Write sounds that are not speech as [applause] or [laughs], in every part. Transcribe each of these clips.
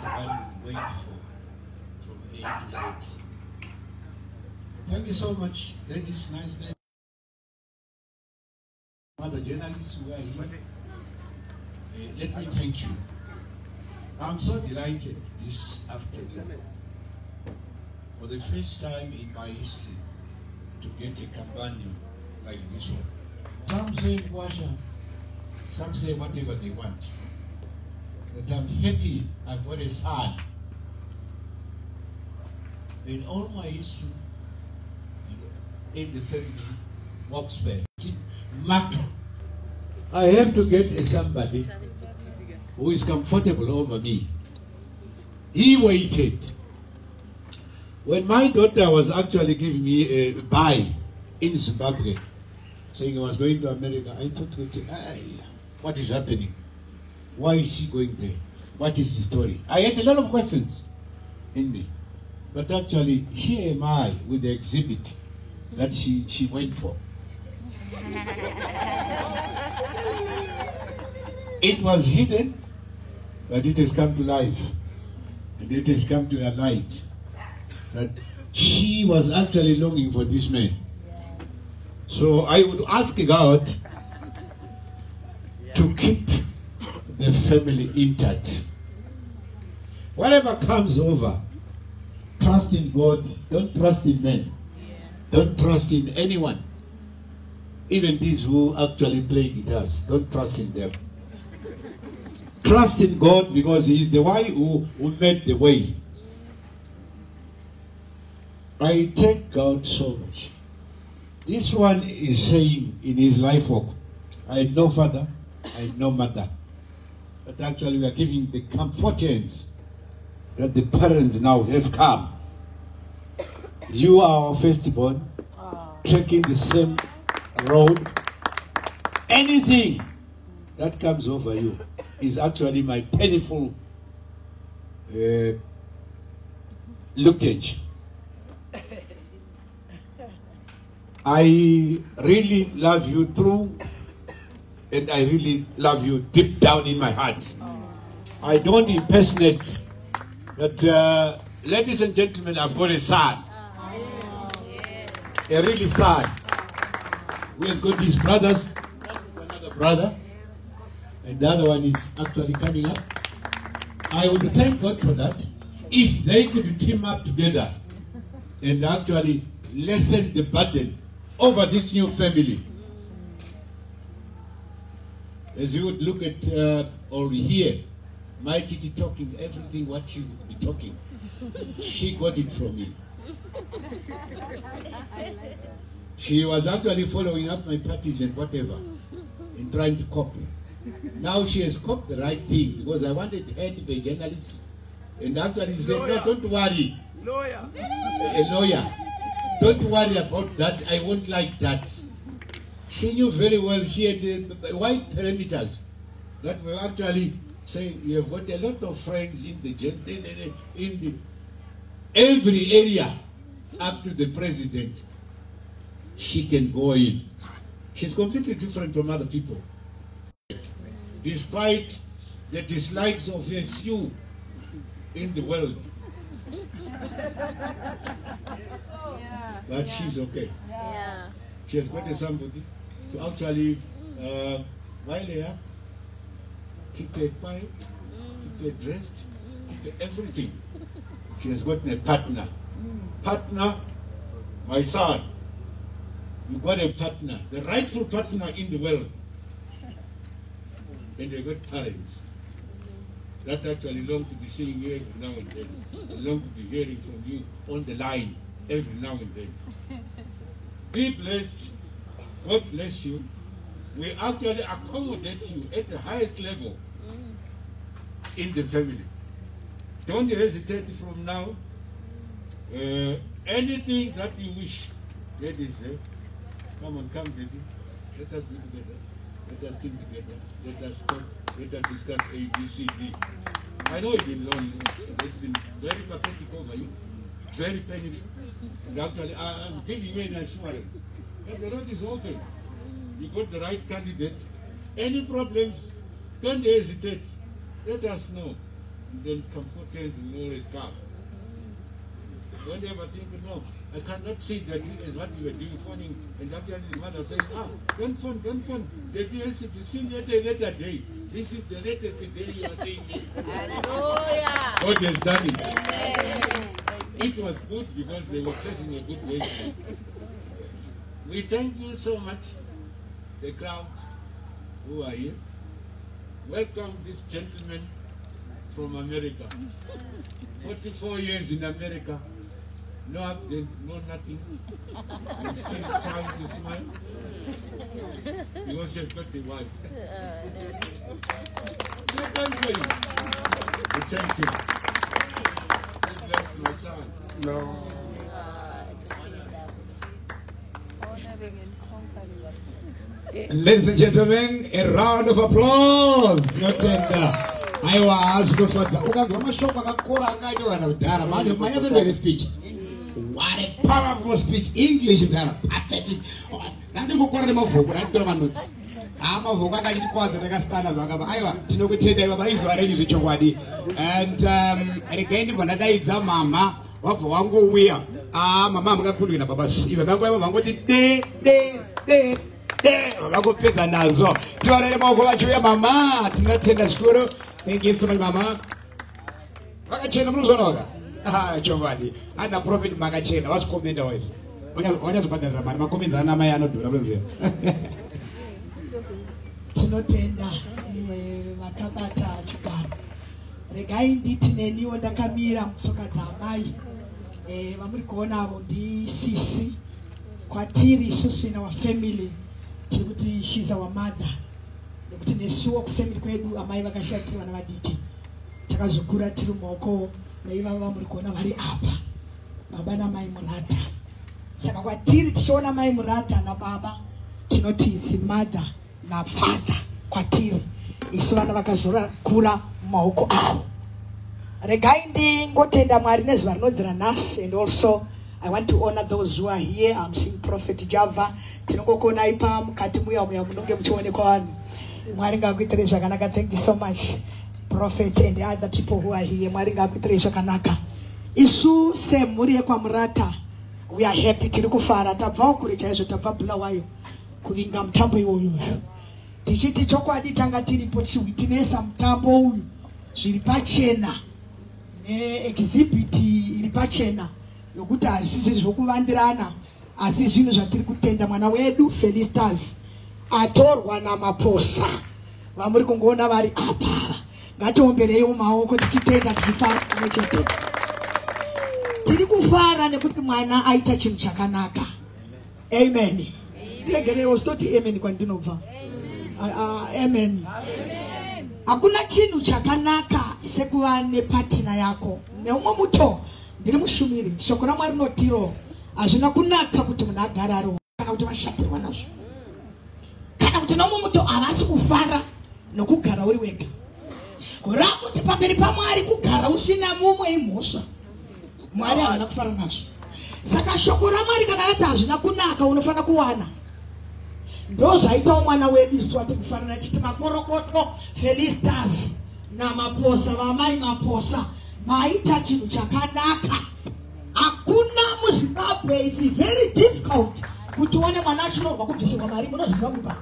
for from A to Z. Thank you so much, ladies. Nice ladies. Other journalists who are here. Uh, let me thank you. I'm so delighted this afternoon for the first time in my history to get a companion like this one. Some say Washa, some say whatever they want. But I'm happy I've got a son. In all my history, in the family, works well. Matter. I have to get a somebody who is comfortable over me. He waited. When my daughter was actually giving me a buy in Zimbabwe, saying I was going to America, I thought, what is happening? Why is she going there? What is the story? I had a lot of questions in me. But actually, here am I with the exhibit that she, she went for. it was hidden, but it has come to life. And it has come to a light that she was actually longing for this man. So I would ask God to keep the family intact. Whatever comes over, trust in God, don't trust in men. Don't trust in anyone. Even these who actually play guitars, don't trust in them. Trust in God because He is the one who, who made the way. I thank God so much. This one is saying in his life work, I no father, I no mother. But actually we are giving the comfortance that the parents now have come. You are our firstborn, trekking the same road. Anything that comes over you is actually my painful uh, lookage. I really love you through, and I really love you deep down in my heart. I don't impersonate, but uh, ladies and gentlemen, I've got a son. A really son. Who has got his brothers, another brother, and the other one is actually coming up. I would thank God for that. If they could team up together and actually lessen the burden over this new family. As you would look at uh, or hear my Titi talking, everything what you would be talking, she got it from me. She was actually following up my parties and whatever, and trying to copy. Now she has coped the right thing because I wanted her to be a journalist. And actually she said, no, don't worry. Lawyer. A lawyer. Don't worry about that. I won't like that. She knew very well she had uh, the white parameters that were actually saying you have got a lot of friends in the in the, in the every area up to the president. She can go in. She's completely different from other people. Despite the dislikes of a few in the world, [laughs] but she's okay. Yeah. She has got a somebody to actually, uh, while here, keep her quiet, keep her dressed, keep everything. She has got a partner. Partner, my son. You got a partner, the rightful partner in the world. And they got parents that actually long to be seeing you every now and then, long to be hearing from you on the line every now and then. Be blessed. God bless you. We actually accommodate you at the highest level in the family. Don't hesitate from now. Uh, anything that you wish, ladies, eh? come on, come, baby. Let us be together. Let us think together. Let us talk. Let us discuss A, B, C, D. I know it's been long. It's been very pathetic over you. Very painful. And actually, I, I'm giving you an assurance that the road is open. You got the right candidate. Any problems, don't hesitate. Let us know. and then comforters will always come. Don't ever think, no, I cannot say that is what you were doing phoning and actually the mother saying, ah, don't phone, don't phone. The day to be seen at a later day. This is the latest day you are saying it. Hallelujah. God has done it. It was good because they were setting a good way. We thank you so much, the crowd who are here. Welcome this gentleman from America. 44 years in America. No accident, no nothing. And still trying to smile. Because you've got the wife. We thank you. We thank you. Ladies and gentlemen, a round of applause. Tinotenda. Aiwa, zvinofadza. Ukanzwa mashoko akakora anga aitaura kudhara, manje manyatsodzere speech. What a powerful speech. English kudhara, pathetic. Ndandingokora nemavhoko, ndanditora manotsi. Ah, mavhoko akandikwadza ndakastanda zvakaba. Aiwa, tinokutendai baba izuva renyu zvechokwadi. And um, regai ndibva ndadaidza mama wabva wangouya. Ah, mama mukakundwina baba. Ive mangwaiva vangoti de de de de vakupedza nazvo tivarere maoko vachiuya mama. Tinotenda zvikuru. Thank you so much mama. Vakachena munozvonaoka chokwadi ana profit makachena vazvikomenda izvi wanyazobhadharira mari makomenzi ana mai anodhura munoziva [laughs] tinotenda eh, vakabata chigaro regai nditi neniwo ndakamira mutsoka dzaamai vamuri kuona avo ndisisi kwatiri isusu in our family tiri kuti shiza wamadha nekuti nesuwo kufamily kwedu amai vakashaya tiri vana vadiki. Takazokura tiri mumaoko naivava vamuri kuona vari apa. Baba namai murata. Saka kwatiri tichiona mai murata nababa tinoti its mother nafather kwatiri. Isu vana vakazokura mumaoko avo regai ndingotenda mwari nezuva rinodzira nhasi and also i want to honor those who are here. I'm seeing prophet java. Tinongokuonai pa mukati muya muya munonge muchionekwa vanhu mwari ngaakuitirei zvakanaka. Thank you so much prophet and other people who are here. Mwari ngaakuitirei zvakanaka. Isu semhuri yekwamurata we are happy tiri kufara. Tabvawo kure chaizvo tabva bulawayo kuvinga mutambo iwoyu tichiti chokwadi tanga tiripo tichihwitinesa mutambo uyu. Zviri pachena neexhibiti iri pachena yokuti hazvisi zvokuvandirana asi zvinhu zvatiri kutenda mwana wedu felistas atorwa namaposa. Vamuri kungoona vari apava ngatiombereiwo maoko tichitenda tichifara kumwe chete. Tiri kufara nekuti mwana aita chinhu chakanaka. Amen. Ndiregereiwo zitoti amen kwandinobva. Amen. Hakuna chinhu chakanaka sekuva nepatina yako. Neumwe muto ndiri mushumiri. Shoko ramwari rinotiro. Hazvina kunaka kuti munhu agare ari kana kuti vashatirwa nazvo. Kana kuti neumwe muto havasi kufara nokugara uri wega. Rakuti pamberi pamwari kugara usina mumwe imhosva mwari havana kufara nazvo. Saka shoko ramwari kana rati hazvina kunaka unofanira kuwana. Ndo zvaitawo mwana wedu isu wati kufanana titi makorokoto felistas namaposa vamai maposa maita chinhu chakanaka. Hakuna muzimbabwe its very difficult kuti uone mwana achinorwa kubvisirwa mari munoziva kupa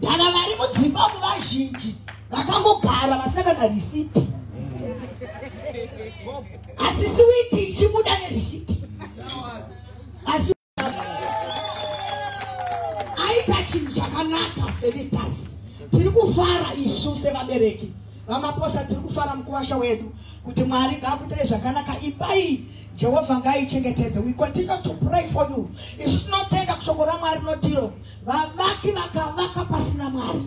dhana vari mudzimbabwe vazhinji vakangogara vasina kana risiti. Asi siwiti ichibuda nerisiti. Asi aita chinhu chakanaka felistas tiri kufara isu sevabereki vamaposa tiri kufara mukuvasha wedu kuti mwari ngaakuitire zvakanaka. Iyi jehovha ngaichengetedze. We continue to pray for you. Isu tinotenda kushoko ramwari rinotiro vavaki vakavaka pasina mwari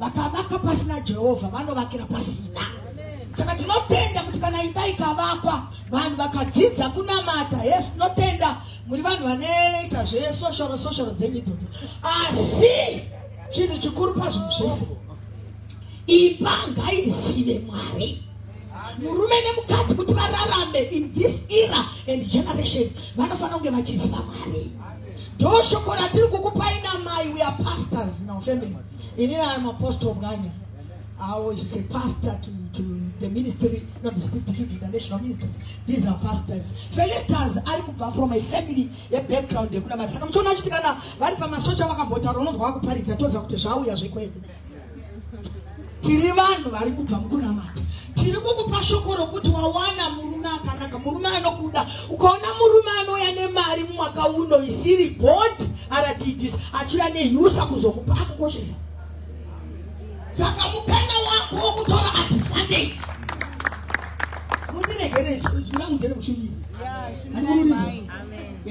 vakavaka pasina jehovha vanovakira pasina. Saka tinotenda kuti kana imba ikavakwa vanhu vakadzidza kunamata. Yesu tinotenda. Muri vanhu vanoita zvesoshoro soshoro dzenyu idzodzo. Asi chinhu chikuru pazvinhu zvese. Imba ngaizive mwari. Murume nemukadzi kuti vararame in this era and generation vanofanira kunge vachiziva mwari. Ndo shoko ratiri kukupai namai we are pastors our family. Inini am apostle bwanya I was a pastor to, to the ministry, not the different international ministries. These are pastors. Felicitas ari kubva from a family yebackground yekunamata. Saka muchiona achiti kana vari pamasocha vakambotaura unonzwa vakuparidza toza kuti zvauya zvekwedu tiri vanhu vari kubva mukunamata. Tiri kukupa shoko rokuti wawana murume akanaka. Murume anokuda. Ukaona murume anouya nemari mumwaka uno isiri bod aratidis achiuya nehyusa kuzokupa akukoshesa saka mukana wako wokutora advantage. Mundiregere zvina mundere mushumiri.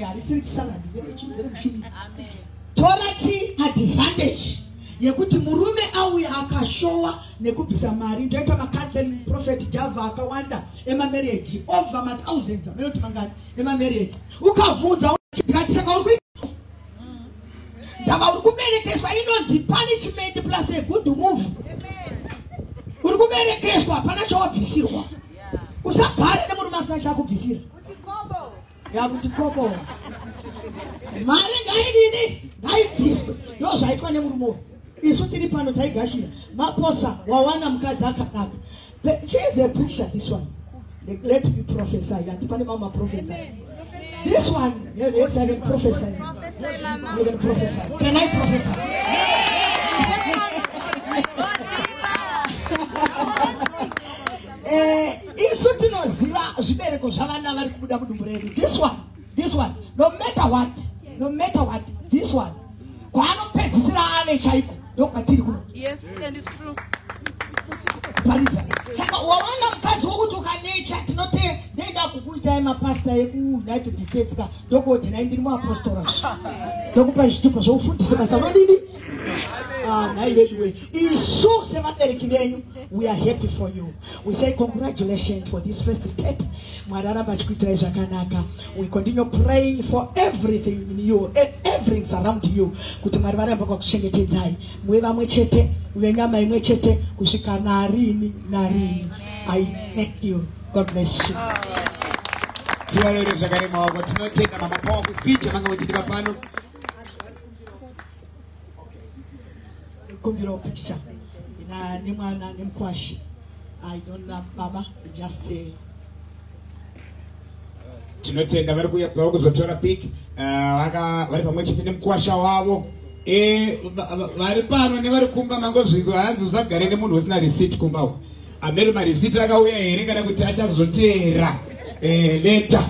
Harisiri chisaladi ndere mushumiri tora chi advantage yekuti murume auya akashowa nekubvisa mari. Ndoita macancel prophet java akawanda emamarriage. Over mathousands amenoti mangani? Emamarriage. Ukavhunza tikati saka uri ndava uri kuberekeswa inonzi punishment plus a good move. Uri kuberekeswa pana chawabvisirwa usagare nemurume asina chakubvisira yakuti kobo mari ngaidini ngaibviswe. Ndo zvaitwa nemurume uyu isu tiri pano taigashira. Maposa wawana mukadzi akanaka. Chise a picture this one. Let me prophesy. Hati pane mamwe maprofesa this one yes, yes, I can prophesy. I can prophesy. Can I prophesy? [laughs] Eh, isu tinoziva zvibereko zvavana vari kubuda mudumbu redu this one this one no matter what no matter what this one kwaanopedzisira ave chaiko ndokwatiri kuno Yes, and it's true. Paridza saka wawana mukadzi wokuti ukanecha tinote ndoenda kukuitai mapasta ekuunited states ka ndokuodhenai ndiri muapostoras ndokupai zvitupa zvoufundise basa rodini Nhai veduwe isu sevabereki venyu we are happy for you. We say congratulations for this first step. Mwari aramba achikuitirai zvakanaka we continue praying for everything in you everything surround you. Kuti mwari varamba kwakuchengetedzai muve vamwe chete muve nyama imwe chete kusvika narini narini. I thank you. God bless you. Tivarere zvakare maoko tinotenda mama powerful speech amanga muchidiva pano kumbirawo picture. Ina nemwana nemukwashi i don't have baba just uh, tinotenda vari kuyedzawo kuzotora pik vaka vari pamwe chete nemukwasha wavo. Eh, va- va- vari pano nevari kumba mangozvinzwa hanzi usagare nemunhu usina receipt kumbawo ameri mareceipt akauya here kana kuti achazoteera? Eh, leta.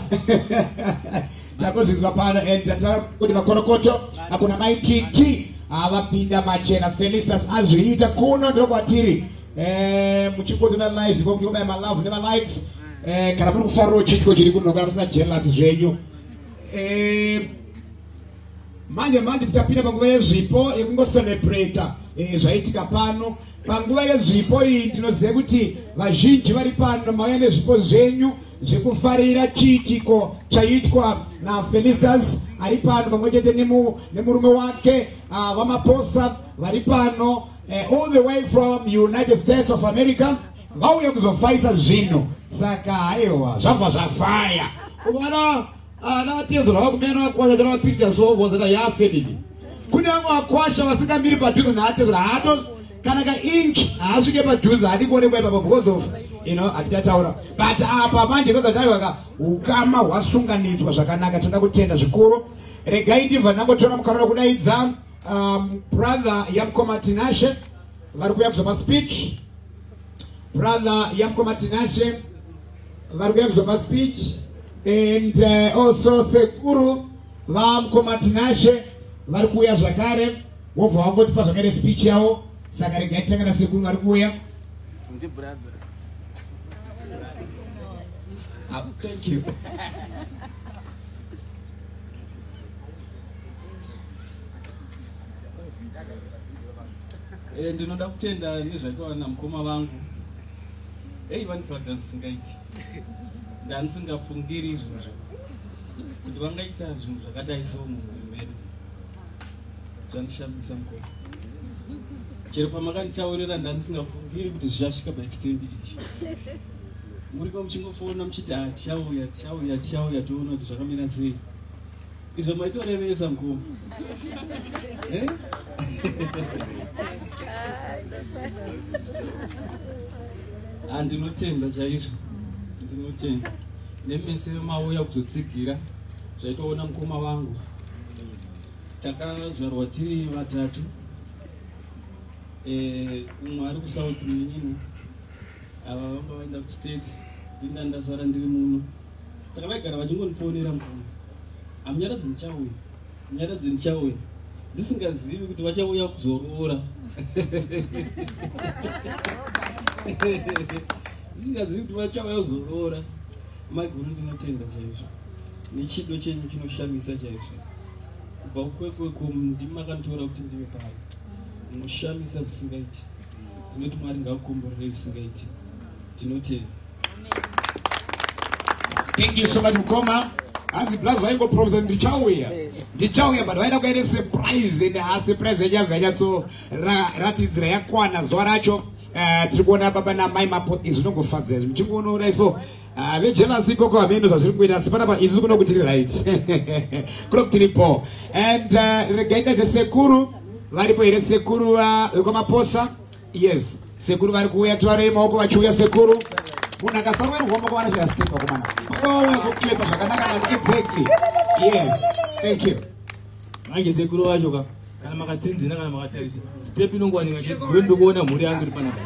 [laughs] Takozvinzwa pano and tatava kuti makorokoto akuna maititi avapinda machena. Felistas azviita kuno ndokwatiri. Eh, muchikotina live kokubaya malove nemalikes Eh, kana muri kufarirawo chitiko chiri kuno kana musina jealous zvenyu. Eh, manje manje tichapinda panguva yezvipo yekungocelebrata zvaitika pano. Panguva yezvipo iyi ndinoziva kuti vazhinji vari pano mauya nezvipo zvenyu zvekufarira chiitiko chaitwa nafelistas ari pano pamwe chete nemu- nemurume wake ah, vamaposa vari pano eh, all the way from united states of america vauye kuzofaisa zvinhu. Saka haiwa zvabva zvafaya. Ukaona ana atezorwa vakumena vakwasha tana mapicture sovozata yafamily kune vamwe vakwasha vasingamiri padhuze naatezorwa haato kana kainch haasvike padhuze hadi kuonekwa ipapa because of you know hatichataura but apa manje kozataiwaka ukama hwasunganidzwa zvakanaka. Tinoda kutenda zvikuru. Regai ndibva ndangotora mukarora kudaidza um, brother yamukoma tinashe vari kuya kuzopa speech. Brother yamukoma tinashe vari kuya kuzopa speech. And uh, also sekuru vamukoma tinashe vari kuuya zvakare. Wobva wangotipa zvakare speech yavo. Saka regai titanga nasekuru vari kuuya Ah, thank you. [laughs] Eh, ndinoda kutenda nezvaitawa namukoma vangu ei vandifadza zvisingaiti ndanisingafungiri izvozvo kuti vangaita zvinhu zvakadai so mumuviri medu. Zvandishamisa mukoma. Chero pamakanditaurira ndanisingafungiri kuti zvichasvika paextendi ichi muriko muchingofona muchiti "Ah, tichauya tichauya tichauya toona kuti zvakamira sei. Izvo maitorevesa mukoma. Eh? [laughs] handinotenda chaizvo. Ndinotenda. Nemese mauya kuzotsigira zvaitoona mukoma vangu takazvarwa tiri vatatu. Eh, umwe ari kusouth munyini ava vanga vaenda kustate ndinda ndasara ndiri muno. Saka vaigara vachingondifonera mukoma hamunyaradzi ndichauya munyaradzi ndichauya ndisingazivi kuti vachauya kuzoroora ndisingazivi kuti vachauya kuzoroora maguru ndinotenda chaizvo. Nechido chenyu chinoshamisa chaizvo. Kubva kwekweko ndimakanditora kuti ndive pari munoshamisa zvisingaiti. Tinoti mwari ngakukomborere zvisingaiti. Tinotenda thank you so much mukoma hanzi blazi vaingopromisa kuti ndichauya ndichauya but vaida kuaine surprise and hasurprise yanyabva yanyatsoratidzira yakwana zuva racho Eh, tiri kuona baba namai mapo izvi zvinongofadza izvi muchingoonora iso ah, vejelasi ikoko hamendo zvazviri kuita asi panapa isi kuno kuti tiri right? Kuno kuti tiripo and uh, regai ndadze sekuru varipo here sekuru vekwamaposa yes sekuru vari kuuya tivarei maoko vachiuya sekuru munhu akasaroerwa maoko vanochaya stepa komana owezokulepa zvakanaka mani exactly. Yes. Thank you. Manje sekuru vacho ka kana makatsinzina kana makatarisa step inongowanika chegure ndokuona mhuri yangu iri panapa.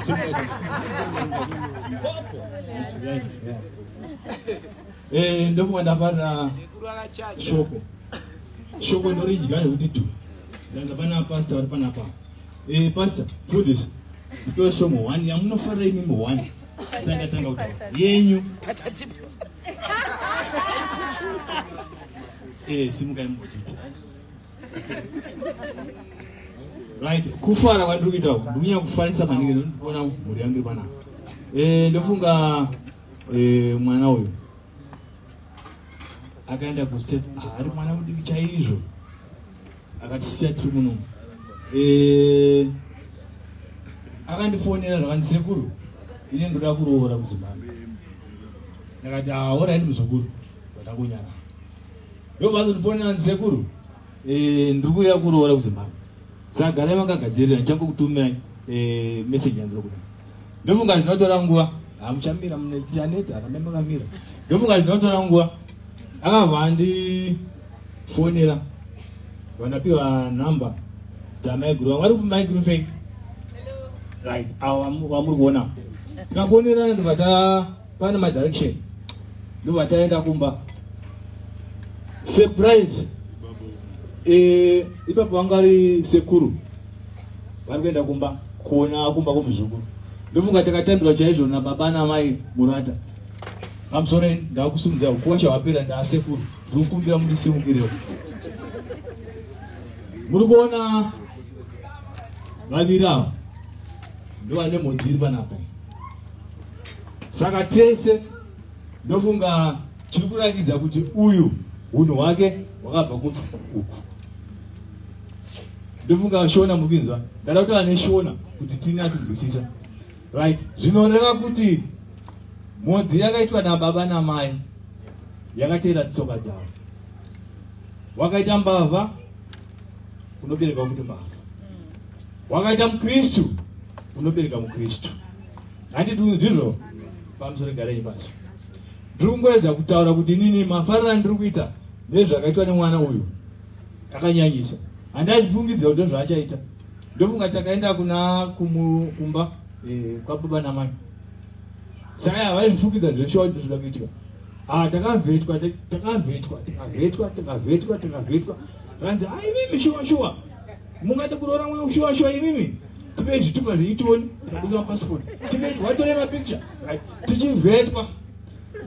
Eh, ndofunga ndafarira shoko. Shoko ndoridya zvekuti tu. Ndanga pana pasta vari panapa. Eh, pasta foodis ndipewe somo one. Yamunofarira imimi one tanga tanga kutaura yenyu [laughs] Eh, simukai mudita right kufara kwandiri kuita uku. Ndikunyanya kufarisa maningi ndikuona mhuri yangu iri panapa Eh, ndofunga eh, mwana uyu. Akaenda kustate Ah, ari mwana mudiki chaizvo. Akatisiya tiri muno Eh, akandifonera zvakandi ine ndoda kuroora muzimbabwe. Ndakati aoraiti muzukuru vatakunyara ndobvazondifonera ndisekuru Eh, ndiri kuuya kuroora kuzimbabwe saka garai makagadzirira ndichangokutumirai eh, meseji yandiri kuda ndofunga zvinotora nguva hamuchamira munechaneta arambai makamira. Ndofunga zvinotora nguva akabva andifonera vandapiwa nhamba dzamaiguru vamwari kumaiguru fake? Right avo vamu- vamuri kuona tikafonerana ndobva ta pane madirection ndobva taenda kumba. Surprise. Eh, ipapo vanga sekuru. Vari kuenda kumba kuona kumba kwomuzukuru ndofunga takatambirwa chaizvo nababa namai murata. Pamusoreni ndavakusumudza ukuwa chawapera ndaasekuru ndiri kukumbira mundisimukirewo muri kuona vaviri ava ndovane mhodzi iri panapa saka tese ndofunga chiri kurakidza kuti uyu unhu hwake hwakabva kunzwa uku. Ndofunga shona muri kuinzwa ndada kuti vane shona kuti tini atinzwisisa right. Zvinoreva kuti mhodzi yakaitwa nababa namai yakateera tsoka dzavo. Wakaita mbavha unobereka kuti mbavha. Wakaita mukristu unobereka mukristu. Handiti ndizvo pamusoro garai pasi ndiri kungoedza kutaura kuti inini mafariro andiri kuita ndezvakaitwa nemwana uyu. Akanyanyisa handazvifungidzira kuti ndozvaachaita. Ndofunga takaenda kuna kumba eh, kwababa namai. Saka havazvifungidza zveshuwa kuti zvoda kuitika. Ah, takavhetwa ta- takavhetwa tikavhetwa tikavhetwa tikavhetwa vanzi a imimi shuwa shuwa. Mungade kuroora mwe shuwa shuwa imimi tipei zvitupa zveitoni tabusa mapasipoti tipei watore mapikicha tichivhetwa.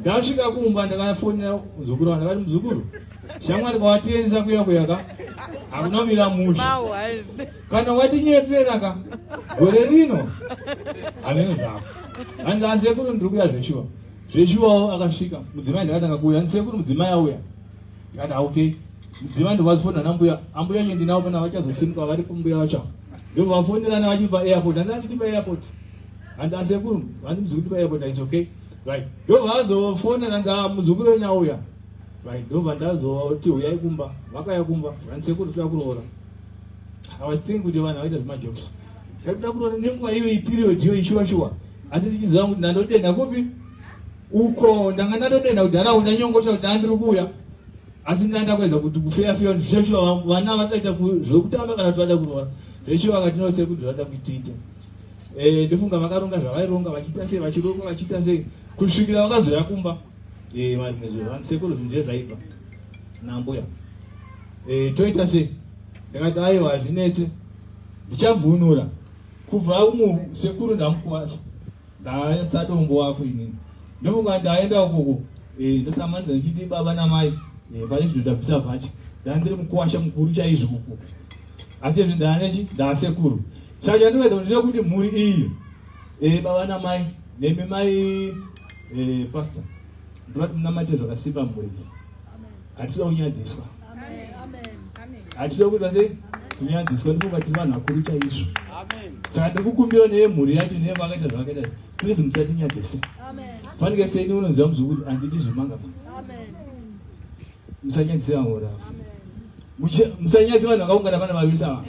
Ndasvika kumba ndakafonera muzukuru wangu ndakati muzukuru shamwari kwawatiendesa kuya kuyaka hakuna kumira musha kana watinyepera ka? Gore rino? Hamene zvako hanzi asekuru ndiri kuya zveshuwa. Zveshuwawo akasvika mudzimai ndakatanga kuuya ndisekuru mudzimai auya? Ndikati okay. Mudzimai ndokwazifonera nambuya ambuya nye ndinavo pana vachazosimuka vari kumbuya vacho ndobva vafonerana vachibva airport. Hanzi anditi paairport hanzi asekuru handi muzukuru paairport its okay. Right. Ndobva vazofonera hanzi "Ah, muzukuru wenyu auya. Right. Ndobva ndazoti uyai kumba. Vakaya kumba. Vandisekuru toda kuroora. I was thinking kuti vanhu vaita zvemajokes. Ndakuda kutoona nenguva iyo iperiod iyo ishuwa shuwa asi ndichiziva kuti ndandodenha kupi uko ndanga ndatodenda kudharaunda nyongosha kuti andiri kuuya. Asi ndaenda kuedza kuti kufeya feya zveshuwa vana vatoita zvekutamba kana kuti vada kurora zveshuwa akatinose kuti zvada kuitiita Eh, ndofunga vakaronga zvavaironga vachiita sei vachironga vachiita sei. Kusvikira vakazoya kumba. Eh, vansekolo zvinhu zvezvaibva nambuya. Eh, toita sei? Ndakati aiwa hazvinetse. Ndichavhunura. Kubva umu sekuru ndamukuvasha ndaisa dombo wako inini. Ndofunga ndaenda ukoko. Ndosamanidza ndichiti baba namai. Pane zvinhu ndabvisa vhachi ndandiri mukuwasha mukuru chaizvo uko asi izvi ndaanechi ndaasekuru saka chandinoedza kuti ndinokuti mhuri iyi eh, baba namai nemi mai eh, pastor ndinoti munamate zvakasimba mhuri iyi. Hatisa kunyadziswa hatisa kuita sei? Kunyadziswa ndifunga tiri vanhu vakuru chaizvo. Saka ndikukumbira neye mhuri yacho neye vakaita zvavakaita please musatinyadzise. Fanike seini unoziva muzukuru handidi zvemanga musanyadzise vamwe ravo musanyadzise vanhu vakaungana pana vaviri sava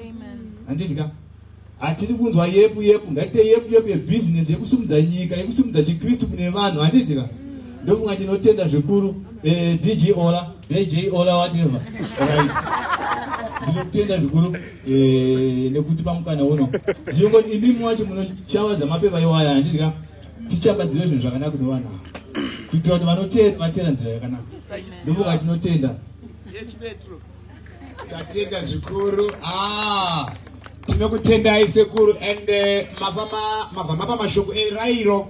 handitya hatiri kunzwa yepu yepu. Ngatiite yepu yepu yebhizinesi yekusimudza nyika yekusimudza chikristu kune vanhu. Handitya ndofunga tinotenda zvikuru eh, dj ola dj ola whatever. Right ndinotenda zvikuru eh, nekutipa mukana uno. Ziyongo imimi wacho munoshavadza mapepa iwaya handitya tichambadzire zvinhu zvakanaka kune vanhu ava. Kuitira kuti vanotenda vatera nzira yakanaka. Ndofunga tinotenda tatenda zvikuru. Ah, tinokutendai sekuru and eh, mabva mapa mashoko erayiro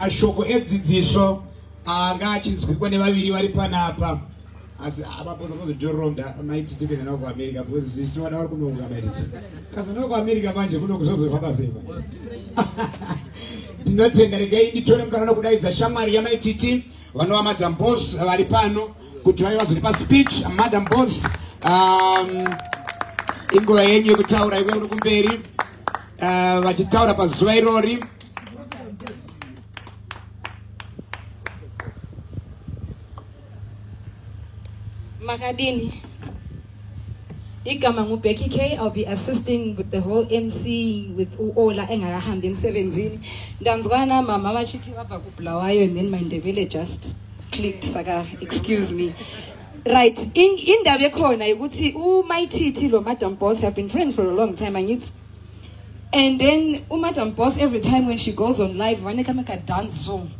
mashoko edzidziso anga achinzwikwa nevaviri vari panapa. Asi avapozakozotoronda maititi kuenda navo kuamerica because sisi tinovada vari kunouka maititi kaza navo kuamerica manje kuno kuzozofamba sei manje. [laughs] Tinotenda regai nditore mukana nokudaidza shamwari yamaititi vanova madam bos vari pano kuti vaive vazoripa speech madam bos um, inguva yenyu yekutaura ikwe kuno kumberi uh, vachitaura pazuva irori. Makadini igama ngubeki k i'll be assisting with the whole mc with uola engakahambi emsebenzini. Ndanzwana mama bachithi bava kubulawayo and then my ndebele just clicked saka excuse me right. In- indaba ekhona ukuthi umayithithi lo madam boss have been friends for a long time angithi and then umadam boss every time when she goes on live vaneka make a dance song.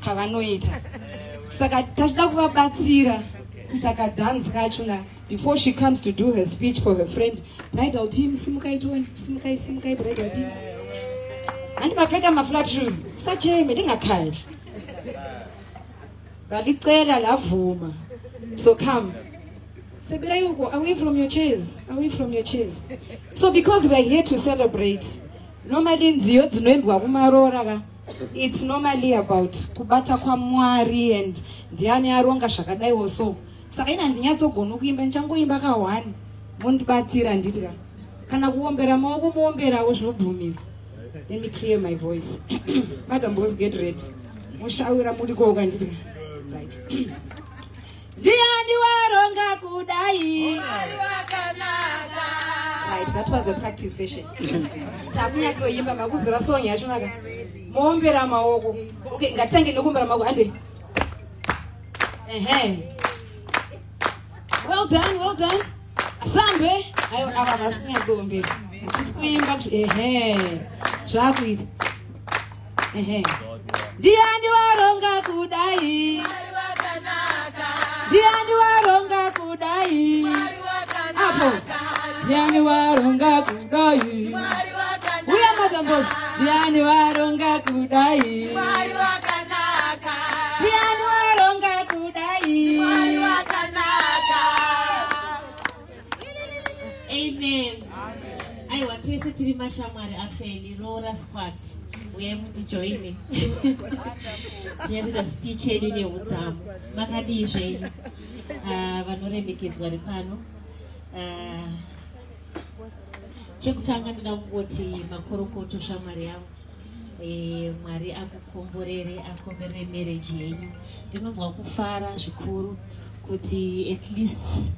Kavanoita saka tachida kuvabatsira kuti akadhansi kacho na before she comes to do her speech for her friend bridal team simukai tione simukai simukai bridal team? Handimapfeka maflat shoes. Sacheme ndingakhali ralicela lavuma so come. Seberai uko away from your chairs? Away from your chairs? So because weare here to celebrate normally nziyo dzinoimbwa kumarora ka it's normally about kubata kwamwari and ndiani aronga zvakadaiwo so saka ina handinyatsogona kuimba ndichangoimba ka1 mondibatsira handiti ka kana kuombera maoko muomberawo zvinobvumira let me clear my voice. [clears throat] Madam bos get ready. Mushawira muri koka handiti ka. Right [clears throat] ndiani waronga kudai? Right that was a practice session. [coughs] Takunyatsoimba makuziva song yachonaka. Moombera maoko. Okay ngatitange nekuombera maoko. Ande. Ehe. Well done well done. Asambe. Aiwa ava vasi kunyatsoombera hatisi kuimba kuti ehe. Zvaakuita. Ehe. Ndiani waronga kudai ndiani waronga kudai? Apo. Ndiani waronga kudai? Uya matambozi ndiani waronga kudai? Ndiani waronga kudai? Amen. Aiwa tese tiri mashamwari afeni rora squad uyai mutijoine [laughs] tinyatita speech yedu neudzamu makadii zvenyu. Ah, vanoremekedzwa ri pano Ah, chekutanga ndina kungoti makorokoto shamwari yangu Eh, mwari akukomborere akomborere mereji yenyu. Ndinonzwa kufara zvikuru kuti at least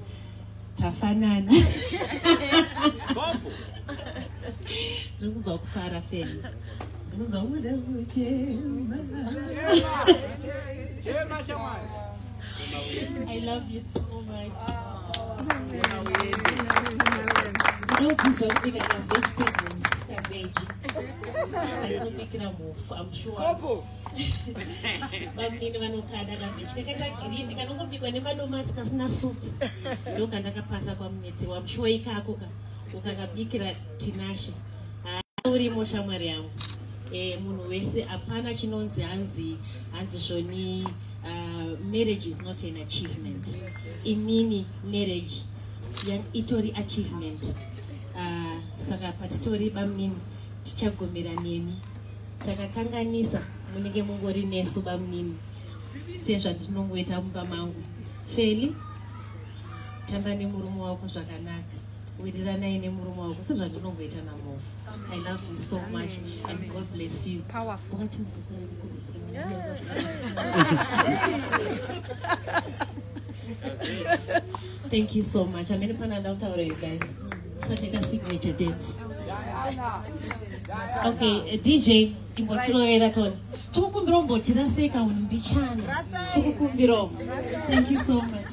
tafanana. Ndiri kunzwa kufara feni muda kuchema i love you so much. Ndinobvisa kubika kavegetables kaveji kanobikira mufu amsure vamunini vanokada kaveji kakaita girini kanongobikwa nemadomasi kasina supu ndo kandakapasa kwamunetsi wamshuwa ikako ka ukakabikira tinashe haa urimo shamwari yangu e, munhu wese hapana chinonzi hanzi hanzi zvoni uh, marriage is not an achievement. Inini marriage itori achievement. Uh, saka patitori bamunini tichagomera nemi takakanganisa munenge mungori nesu bamunini sezvandinongoita mumba mangu. Feli tamba nemurume wako zvakanaka wiriranai nemurume wako sezvandinongoita namovha. I love you so much and god bless you. Muzukuru thank you so much. Amene pana ndautaura you guys sataita signature dates. Okay uh, dj imbotirovera toni. Tikukumbirawo mbotiraseka unimbichana tikukumbirawo thank you so much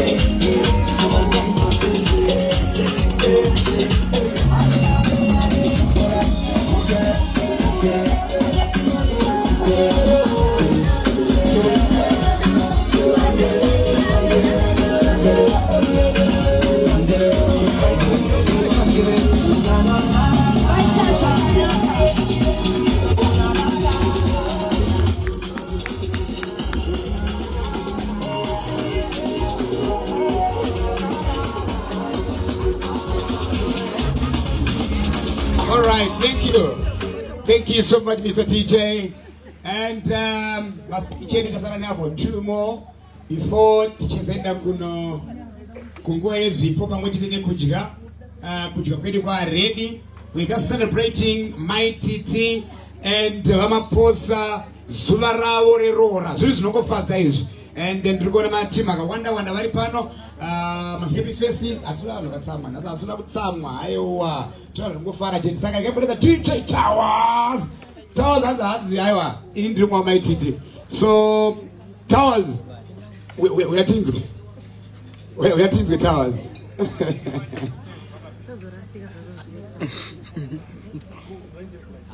wedzera All you so much, Mr. TJ. And um, masipicheni tasara nabo two more before tichizoenda kuno kunguva yezvipo pamwe chete nekudya uh, kudya kwedu kwaready we are celebrating mytt and vamaposa zuva ravo reroora zvinhu zvinongofadza izvi and then ndiri kuona matimu akawanda wanda vari pano. Uh, mahappy faces. Hatuna vanhu vakatsamwa nhasi hasina kutsamwa. Aiwa tona zvingofara chete. Saka ikaimbodeza tj towers. Towers hanzi hanzi aiwa ini ndiri mwa mytt so towers we- we- uyatinzwe We- uyatinzwe towers.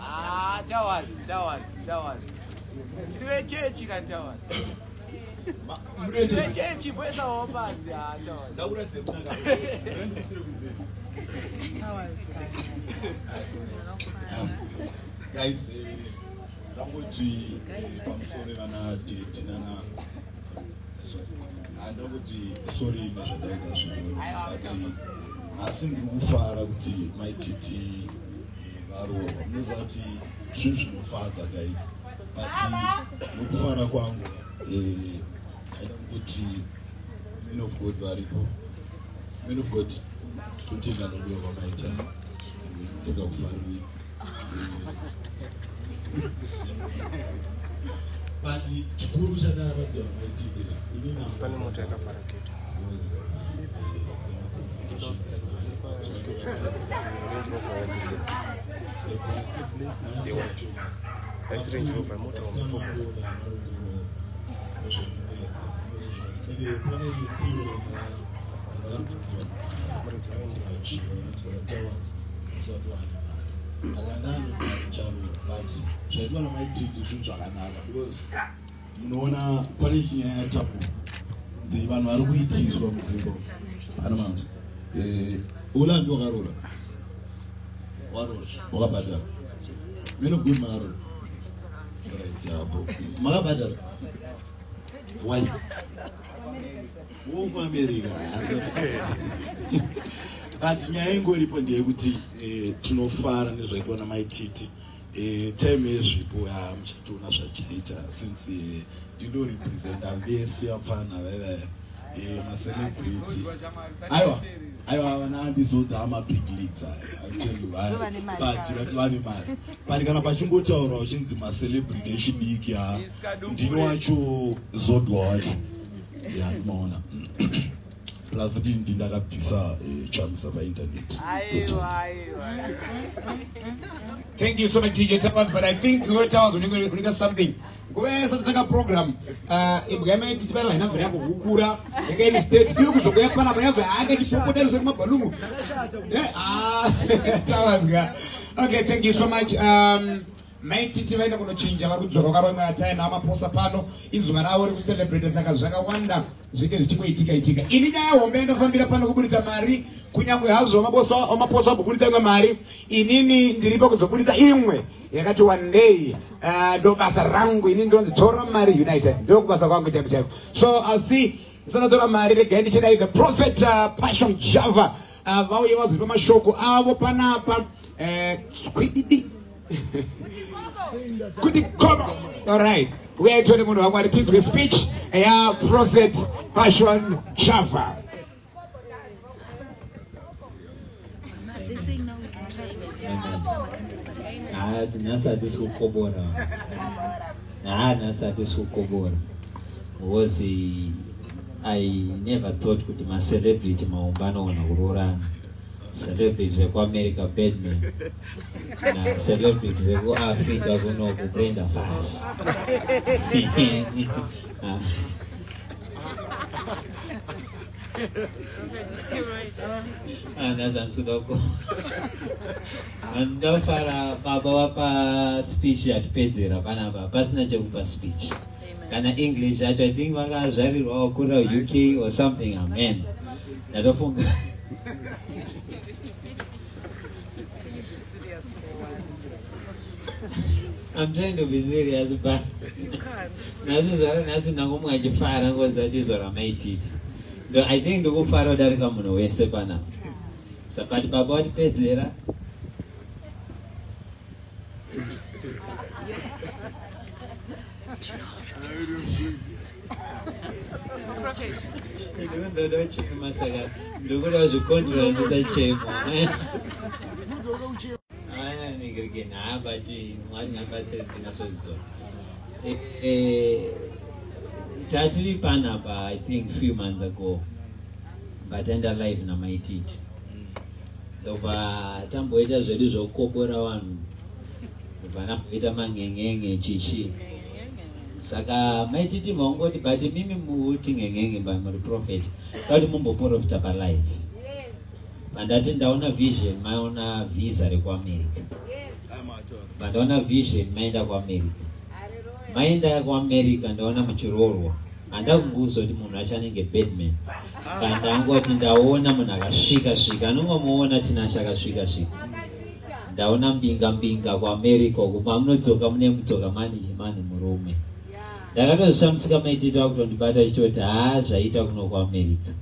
Ah, towers, towers, towers. Tiri vechechi ka towers. Tiri vechechi bwesawo pasi ah towers. guys eh, ndangoti pamusoro vana tete nana. Sorry, ah, sorry nezvandaita zvinoro but asi ndiri kufara kuti maititi varohwa. Munoziva kuti zvinhu zvinofadza guys. But nokufara kwangu eh, kuti men of god varipo men of god totenga nodova maita tikakufarira but chikuru chadaradhamatidira pane moto yakafara zvaitwa namaititi zvinhu zvakanaka because munoona pane chinyaya yatapu nzi vanhu vari kuitiswa mudzimba ana manje ulambi wakarora warora wakabhadhara men of good makarora right hapo makabhadhara why wokuamerica but nyaya ingoripo ndeyekuti eh, tinofara nezvaitwa namaititi. Eh, time yezvipo ya muchatoona zvachaita since eh, ndinorepresenta vese vapfana vaivaya macelebrity aiwa aiwa vana andizodza amabig leagues aya itelu but vati vane mari. But kana pachingotaura uchinzi macelebrity echidiki ya ndini wacho zodwa wacho ya ndimaona plus futi ndi ndakabvisa eh, aiwa aiwa Thank you so much, DJ Towers. But I think your Towers unika something. Nguva yesa tatanga program ibwama titi pano haina mvura yako kukura yanga iri state tiri kuzogoya pana mayabva anga chipopota rizori mabhalungu Eh, ah, [laughs] Towers ga okay thank you so much um, maititi vaenda kunochinja vari kudzora ukaromwe ataina amaposa pano. Izuva ravo rekucelebrate saka zvakawanda zvinge zvichingoitika itika. Ini nyaya hombe inofambira pano kuburitsa mari. Kunyange hazvo mabosa- amaposa wabhuburitsa imwe mari inini ndiripo kuzobuditsa imwe yakati one day uh, ndo basa rangu ini ndonzi tora mari united. Ndo kubasa kwangu chaiko chaiko so asi ndisanatora mari regai ndichidai the prophet uh, passion java. Uh, vauye vazoipa mashoko avo panapa. Uh, squididi kuti kono alright uyai tione munhu wamwari tinzwe speech. Yaprophet passion java haati nhasi hatisi kukobora haa nhasi hatisi kukobora because i never thought kuti macelebrity maumba anoona kuroorana celebrity rekuamerica bedman nacelebrity rekuafrica kunoku brenda fas handisikuda [laughs] ku ndafara baba vapa speech yatipedzera panapa pasina chekupa speech. Kana english yacho i think vakazvarirwa wakurira uk or something amen. Ndatofunga I'm trying to be serious but nhasi nhasi nangomwe achifara ngoziva kuti izvo ramaititi ndo i think ndikufara kudarika munhu wese panapa sapati baba watipedzera ndikunzoda uchema saka ndikuda kuzvikontrola ndisachema ayanikirike nha but mwari ngabatsire ndinasozvidzora tatiri panapa i think few months ago bataenda live namaititi ndobva tamboita zvedu zvokukopora vanhu vanamboita mang'eng'enge chichi saka maititi maungoti but mimi muti ng'eng'enge ba muri prophet. Kuti mumboprofita palive pandati ndaona vision maona visa rekuamerica pandaona vision maenda kuamerica maenda kuamerica ndaona muchiroorwa handa kunguzoti munhu achanenge bedman kandangoti ndaona munhu akasvika svika anongomuona tinasha akasvika svika ndaona mbinga mbinga kuamerica uku. Mamunodzoka mune mudzoka manijimani murume ndakatozvishamisika maitita kutondibata chitoti haa zvaita kuno kuamerica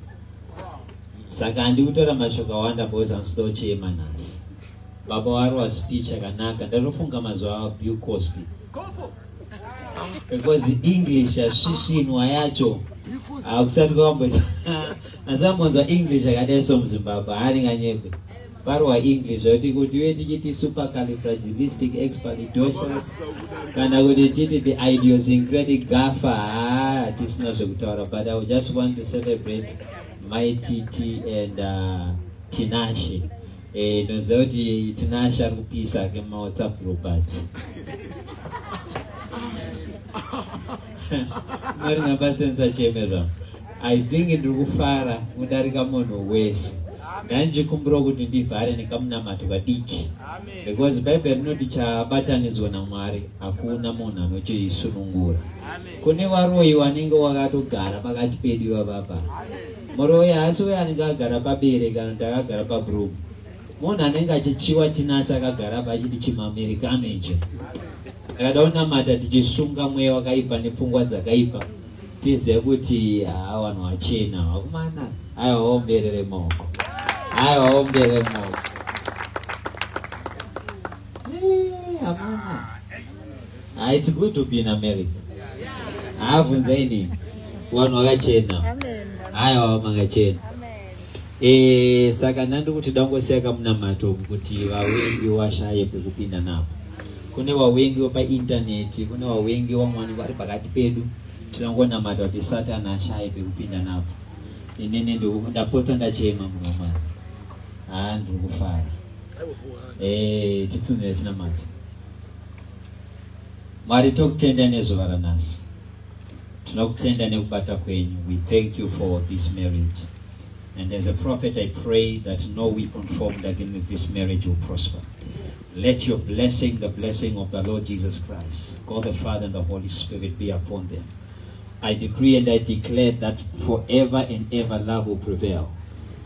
saka handi kutora mashoko awanda because handisida kuchema nhasi baba wari waspeech akanaka. Ndatofunga mazuva abill cosby. Because english yasvisvinwa yacho. Hakusati kwamboti handisambonzwa [laughs] english akadai somuzimbabwe haringanyekwe vari waenglish zvakuti kuti uye tichiti supercalifragilistic expalidocious kana kuti titi the idiosyncratic gafa haa hatisina zvekutaura but i just want to celebrate my tt and uh, tinashe. Eh, noziva kuti tinashe ari kupisa kemawhatsapp group ati. [laughs] Mari ngapasensa cheme zvangu i think ndiri kufara kudarika munhu wese ndandichikumbira kuti ndivhare nekamunamato kadiki. Because bhaibheri rinoti chabatanidzwa namwari hakuna munhu anochisunungura kune varoyi vanenge wakatogara pakati pedu ivavapa muroyi haasi uyo anenge agara pabere kana kuti akagara pabroom munhu anenge achichiwa tinasi akagara pa achiti chimamericano icho takada kunamata tichisunga mweya wakaipa nepfungwa dzakaipa tizive kuti haa vanhu vachena vakomana aiwa waomberere maoko maoko Eh, hamana Ah, it's good to be in america. Haabvunzai nini vanhu vakachena aiwa makachena e, saka ndandi kuti dangosiya kamunamato kuti vawengi washaye pekupinda napo kune vawengi wapaintaneti kune vawengi vamwani vari pakati pedu. Tinongonamata kuti satani ashaye pekupinda napo inene ndapotsa ndachema muno ndiri kufara e, eh, titsunzire chinamata mwari tokutenda nezuva ranhasi tinokutenda nekubata kwenyu. We thank you for this marriage. And as a prophet i pray that no weapon formed against this marriage will prosper. Let your blessing the blessing of the lord jesus christ god the father and the holy spirit be upon them. I decree and i declare that forever and ever love will prevail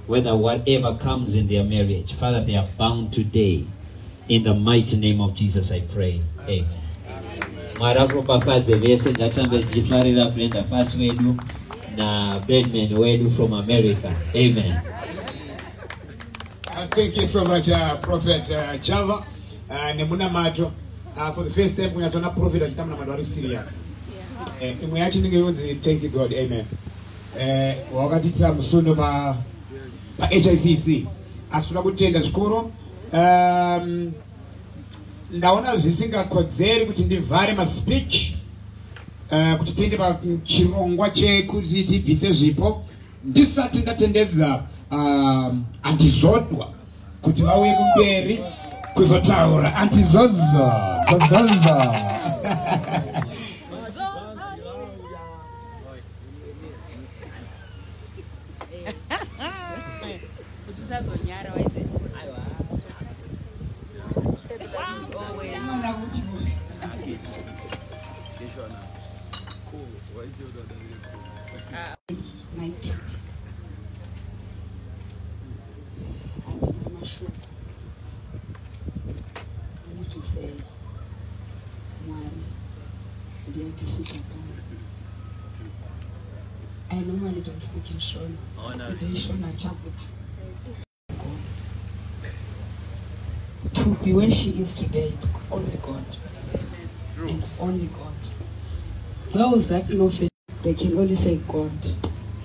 whether whatever comes in their marriage father they are bound today. In the mighty name of jesus i pray. Amen. Mwari akuropafadze vese ngatirambe tichifarira brenda fasi wedu nabedman wedu from america. Amen. Uh, thank you so much, uh, Prophet uh, Java. Uh, nemunamato uh, for the first time kunyatona prophet achita munamato ari serious. Eh, imwe yacho inenge inonzi thank you god. Amen. Eh, wakatitira musuno pa pa hicc asi toda kutenda zvikuru. Um, ndaona zvisingakodzeri kuti ndivhare maspeech uh, kuti tiende pachirongwa chekuti tibvise zvipo. Ndisati ndatendedza uh, antizodwa kuti vauye kumberi kuzotaura antizozo zozozo [laughs] pano i normally don't speak in shona today shona chabuda to be where she is today it's only god. And only god. Those that know faith. They can only say god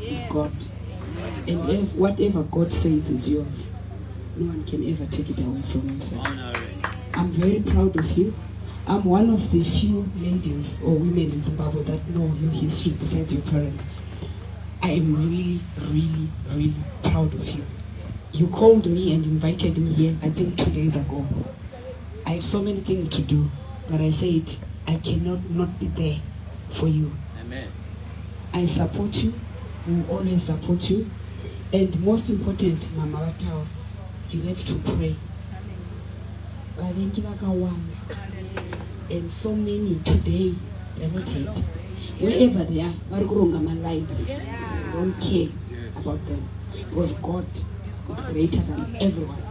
is God. And if whatever God says is yours, no one can ever take it away from you. Father. I'm very proud of you. I'm one of the few ladies or women in Zimbabwe that know your history besides your parents. I am really, really, really proud of you. You called me and invited me here, I think two days ago. I have so many things to do, but I said I cannot not be there for you. Amen. I support you, we will always support you. And most important, Mama Watawa, you have to pray. Vakawanda. And so many today, they're not happy. Wherever they are, my lives. Don't care about them. Because God is greater than everyone.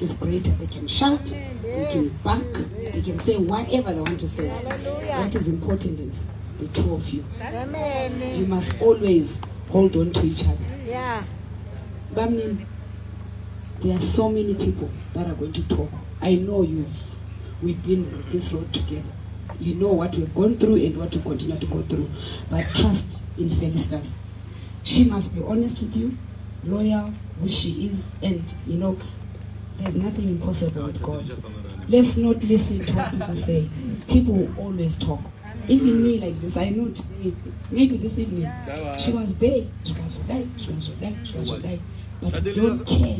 Is greater. They can shout, they can bark, they can say whatever they want to say. What is important is the two of you. You must always hold on to each other. Yeah. There are so many people that are going to talk. I know you've we've been this road together. You know what we've gone through and what we continue to go through. But trust in Felicitas. She must be honest with you, loyal, which she is, and you know, there's nothing impossible with God. Let's not listen to what people say. People will always talk. Even me like this, I know today, maybe this evening, she was there. She can so die, she can so die, she can so die. But don't care.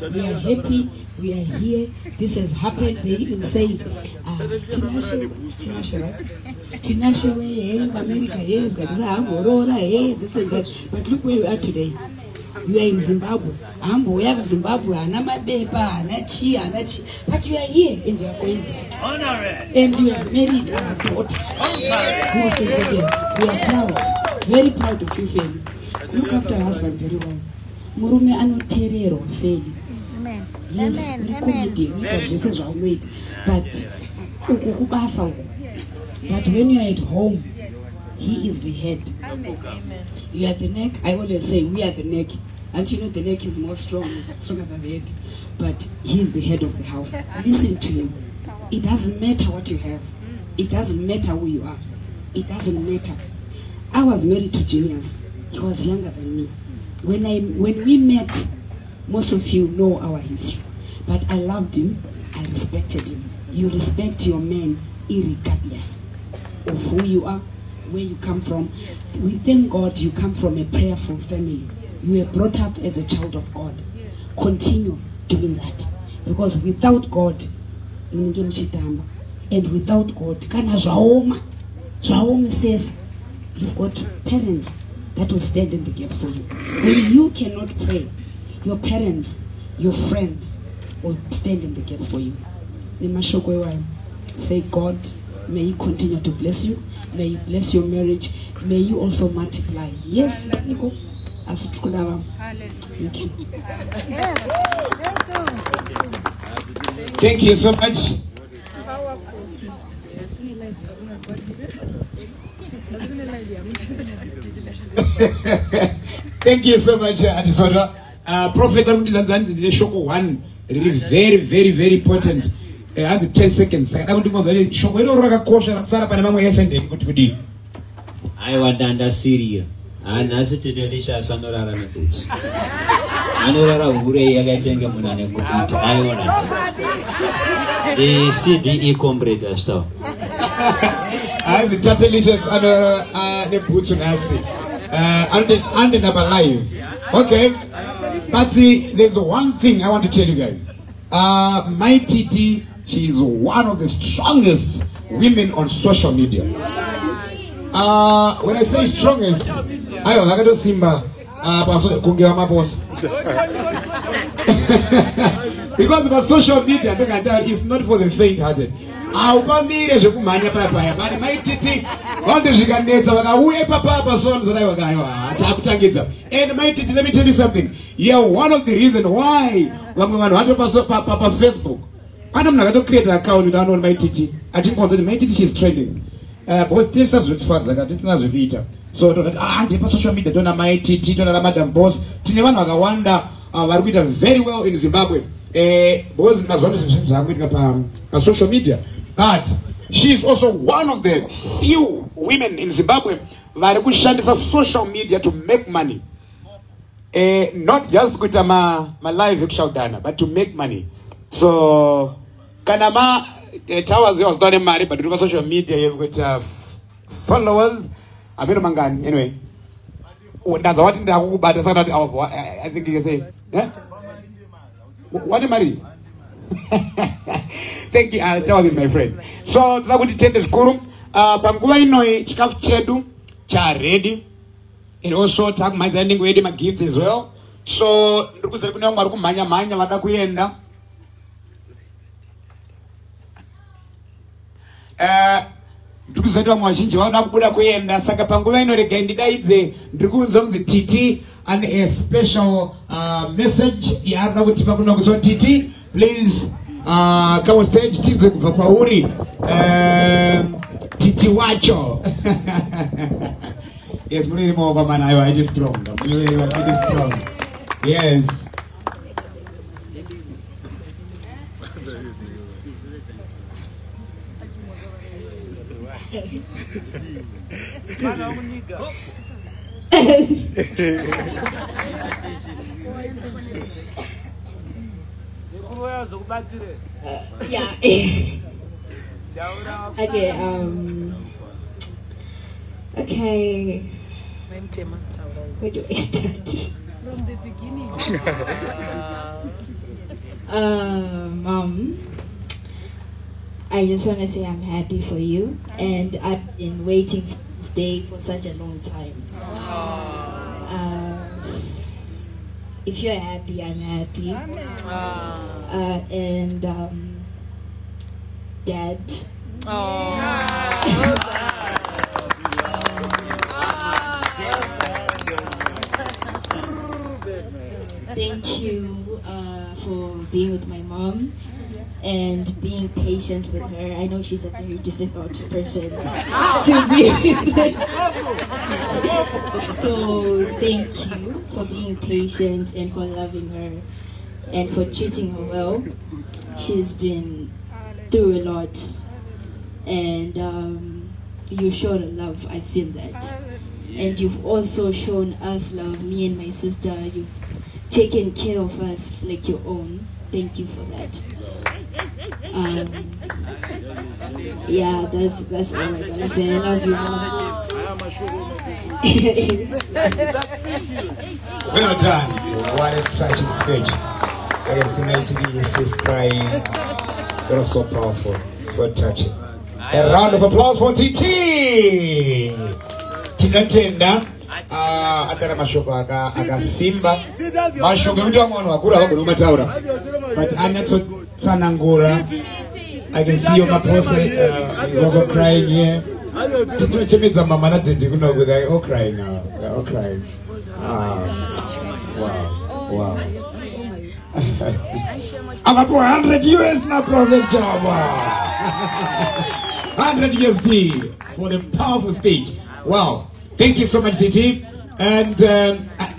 We are happy, we are here, this has happened. They even said, uh, Tinashe, Tinashe, right? Tinashe, hey, America, yes, but this Aurora, hey, this and that. But look where we are today. You are in Zimbabwe. Hambo, we have Zimbabwe, hana mabepa, hana chi, hana chi. But you are here and you are going. And you have married our daughter. Most important, we are proud, very proud of you, Feli. Look after husband very well. Murume anoteererwa Yes, uri comedy, unoita zvese zvaunoita. But uku kubasa uku, But when you are at home, he is the head. You are the neck. I always say we are the neck. And you know the neck is more strong, stronger than the head. But he is the head of the house. Listen to him. It doesn't matter what you have. It doesn't matter who you are. It doesn't matter. I was married to Genius. He was younger than me. When I when we met, most of you know our history. But I loved him. I respected him. You respect your men irregardless of who you are, where you come from. We thank God you come from a prayerful family. You were brought up as a child of God. Continue doing that. Because without God. And without God, zvaomesesa, you've got parents that will stand in the gap for you. When you cannot pray, your parents, your friends will stand in the gap for you. Say, God, may He continue to bless you. May you bless your marriage. May you also multiply. Yes, could. Thank you. Thank you so much. [laughs] Thank you so much, uh, Adisonwa. Uh, Prophet Arundizanzanzi ndine shoko one riri very very very important. Uh, hanzi 10 seconds. Saka kuti ngomva shoko iroro rakakosha rakusara pane mamwe ese ndeni kuti kudini. aiwa dandasirira hanhasi tetelisha asanorara nebutsu anorara hurei yakaitenge munhu ane kuita aiona cde comrade ashtawa [laughs] hanzi tatelicious ano uh, nebhutsu nhasi uh, andendaba live okay but uh, there's one thing i want to tell you guys. Uh, my tt she is one of the strongest women on social media. Uh, when i say strongest aiwa vakatosimba uh, paso- kunge vamaposa [laughs] because pasocial media ndokata is not for the faint hearted something youare one of the reason why vamwe vanhu vato pafacebook pane munhu akatocreate account kuti anoona maititi achingonza kuti maititi shes trending. Uh, because tinisa zvotifadza ka titina zvekuita so toti ah ndiri pasocial media tona maititi tona ramadam boss. Tine vanhu vakawanda uh, vari kuita very well in zimbabwe. Eh, because mazuva ano zvinhu zvaakuitika pa- pasocial media. But she is also one of the few women in zimbabwe vari kushandisa social media to make money eh, not just kuita ma, ma live ekushaudhana but to make money. So kana ma eh, wazitoa nemari but uri pasocial media you've got uh, followers. Ameno mangani anyway. Oh, ndanza wati ndakukubata saka ndati oh, think say eh? wane mari? [laughs] Thank you uh, towers is my friend. So toda kuti tende zvikuru uh, panguva inoi chikafu chedu charedi and also takumhanyira ndingo yedu magifts as well. So ndiri kuziva kune vamwe vari kumhanya mhanya vada kuenda. Eh, ndiri kuziva kuti vamwe vazhinji vanoda kubuda kuenda. Saka panguva ino regai ndidaidze ndiri kuudza kunzi titi ane a special uh, message yaarida kutipa kuno kuso titi please uh, come on stage tidze kubva kwauri. Um, titi wacho [laughs] yes muniri maoko mana aiwa it is strong muniri it is strong yes zikuru [laughs] yazokubatsire Yeah. [laughs] okay. Um. Okay. Where do I start? From the beginning. Uh, mom, I just want to say I'm happy for you, and I've been waiting for this day for such a long time. Uh, if you're happy, I'm happy. Uh, and um, dad. [laughs] Thank you uh, for being with my mom. and being patient with her. I know she's a very difficult person to be with. so thank you for being patient and for loving her and for treating her well. She's been through a lot and um, you showed her love. I've seen that. And you've also shown us love, me and my sister. You've taken care of us like your own. Thank you for that. Um, yeah, that's that's all I gotta say. I love you, mom. Well done. What a tragic speech. I can see my TV is just crying. That was so powerful, so touching. A round of applause for TT. Tinotenda ah, atara mashoko aka- akasimba. Mashoko ekuti vamwe vanhu vakuru havagoni kumataura. But anyatsotsanangura i can see your maposa uh, is also crying here. Tinochemedza mama nadhedhi kunoku they're all crying now. They're all crying. Ah, wow wow. Avapo 100 us na prophet java. [laughs] 100 USD for the powerful speech. Wow. Thank you so much, TT. And um, I,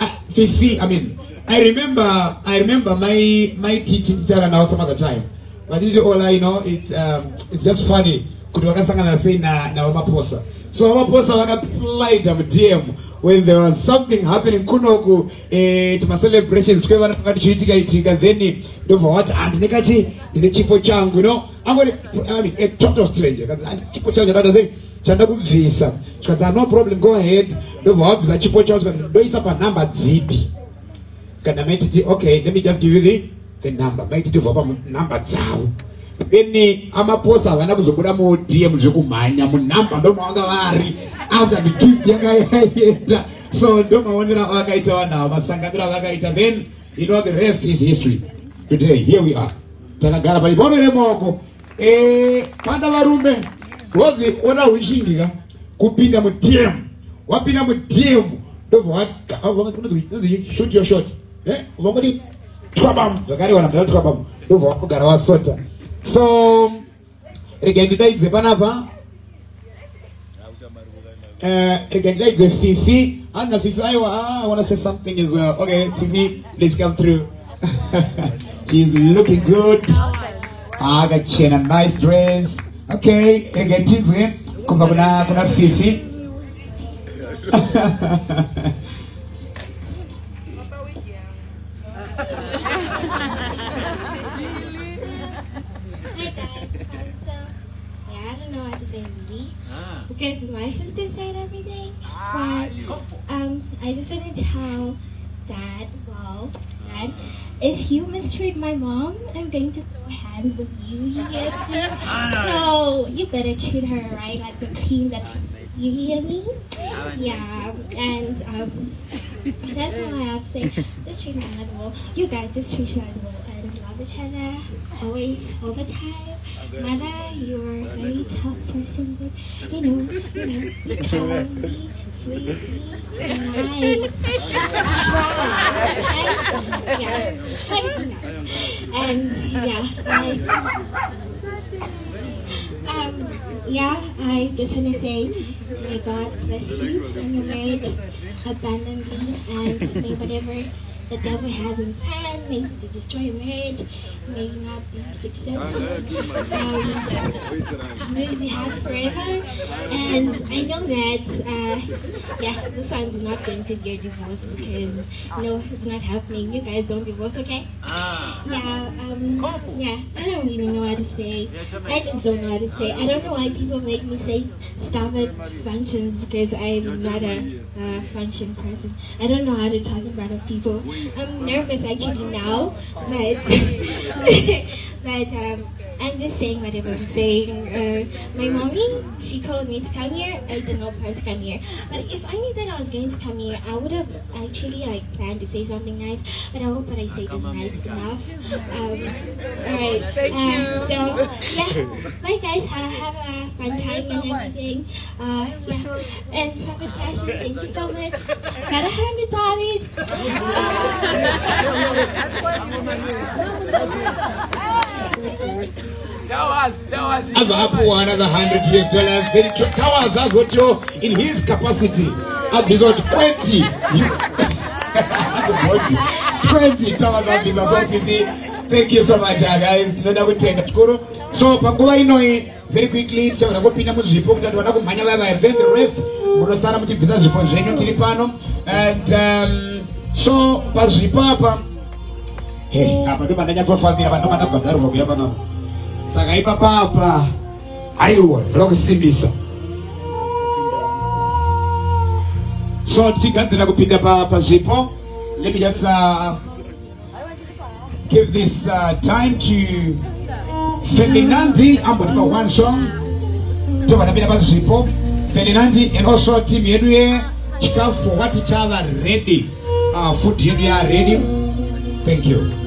I, Fifi, I mean, I remember, I remember my my teaching teacher now some other time. But it all I know, it um, it's just funny. Kuti wakasangana sei na na Ramaphosa. So Ramaphosa wakaslide DM when there was something happening kunoku eh, tuma celebrations kwevana pakati chiitika itika then ndobva wati handine kachi ndine chipo changu no angoti I mean, a total stranger kazi "Ah, chipo changu ndada sei chanda kubvisa. Chikazi "Ah, no problem go ahead. Ndobva wabvisa chipo changu chikazi ndoisa panhamba dzipi? Kana maititi okay let me just give you the, the number. Maititi bva panhamba dzavo then amaposa havana kuzobuda mudm zvekumhanya munhamba ndomavanga vari. After the gift yanga yaenda so ndomaonera avakaita vanhu ava masanganiro avakaita then you know the rest is history. Today here we are. Takagara pani bono remaoko. Eh, panda varume rozi ona hushingika kupinda mudm wapinda mudm ndobva shoot your shot. Eh, vangoti twabam zvakare wana mdala twabam ndobva wakugara wasota so rega ndidaidze panapa Eh, rega ndidaidze fifi. Anga fifi aiwa ah, i want to say something as well. Okay fifi please come through. [laughs] She's looking good. Akachena nice dress okay rega tinzwe kubva kuna kuna fifi Hi guys. Um, so yeah, I don't know what to say really because my sister said everything. But um, I just want to tell Dad, well, Dad, if you mistreat my mom, I'm going to throw hands with you. You get me? So you better treat her right, like the queen that you hear me. Yeah, and um, that's all I have to say. Just treat my mother well. You guys just treat each other well and love each other always, all the time. Mother, you're a very tough person, but you know, you know, you calm, sweet, nice, strong. Okay? Yeah. And yeah, I. Um, yeah, I just want to say, may God bless you and your marriage abundantly, and may whatever the devil has in plan, to destroy marriage, may you not be successful. Um, may be happy forever, and I know that, uh, yeah, this one's not going to get divorced because no, it's not happening. You guys don't divorce, okay? Yeah, um, yeah, I don't really know how to say. I just don't know how to say. I don't know why people make me say stuff at functions because I'm not a uh, function person. I don't know how to talk in front of people. I'm nervous actually now, but [laughs] but um, I'm just saying whatever I'm saying. Uh, my mommy, she told me to come here. I did not plan to come here, but if I knew that I was going to come here, I would have actually like planned to say something nice. But I hope that I say this nice enough. Um, all right. Thank um, you. So yeah, bye guys. Have, have a fun time and everything. Uh, yeah. And Prophet Passion, thank you so much. [laughs] Got a hundred dollars. [laughs] Uh, abva apuwa another 100 us dollars then towers azotiwo in his capacity abvisa kuti 20 20 towers abvisa sofisi thank you so much uh, guys. Tinoda kutenda. Chikuru. So panguva inoi very quickly tichagona kupinda muzvipo kuti ati vada kumhanya vaya vaya then the rest munosara muchibvisa zvipo zvenyu tiri pano. And um, so pazvipo apa hey, apa ndo mandanyatofambira pa ndo mandabhadharwa kuya panapa saka ipapapa aiwa ndoda kusimbisa so tichigadzira kupinda pa- pazvipo let me just uh, give this uh, time to ferdinandi. Ambotipa one song. Tobva tapinda pazvipo ferdinandi and also team yedu yechikafu wati chava ready. Uh, food yedu ya ready. Thank you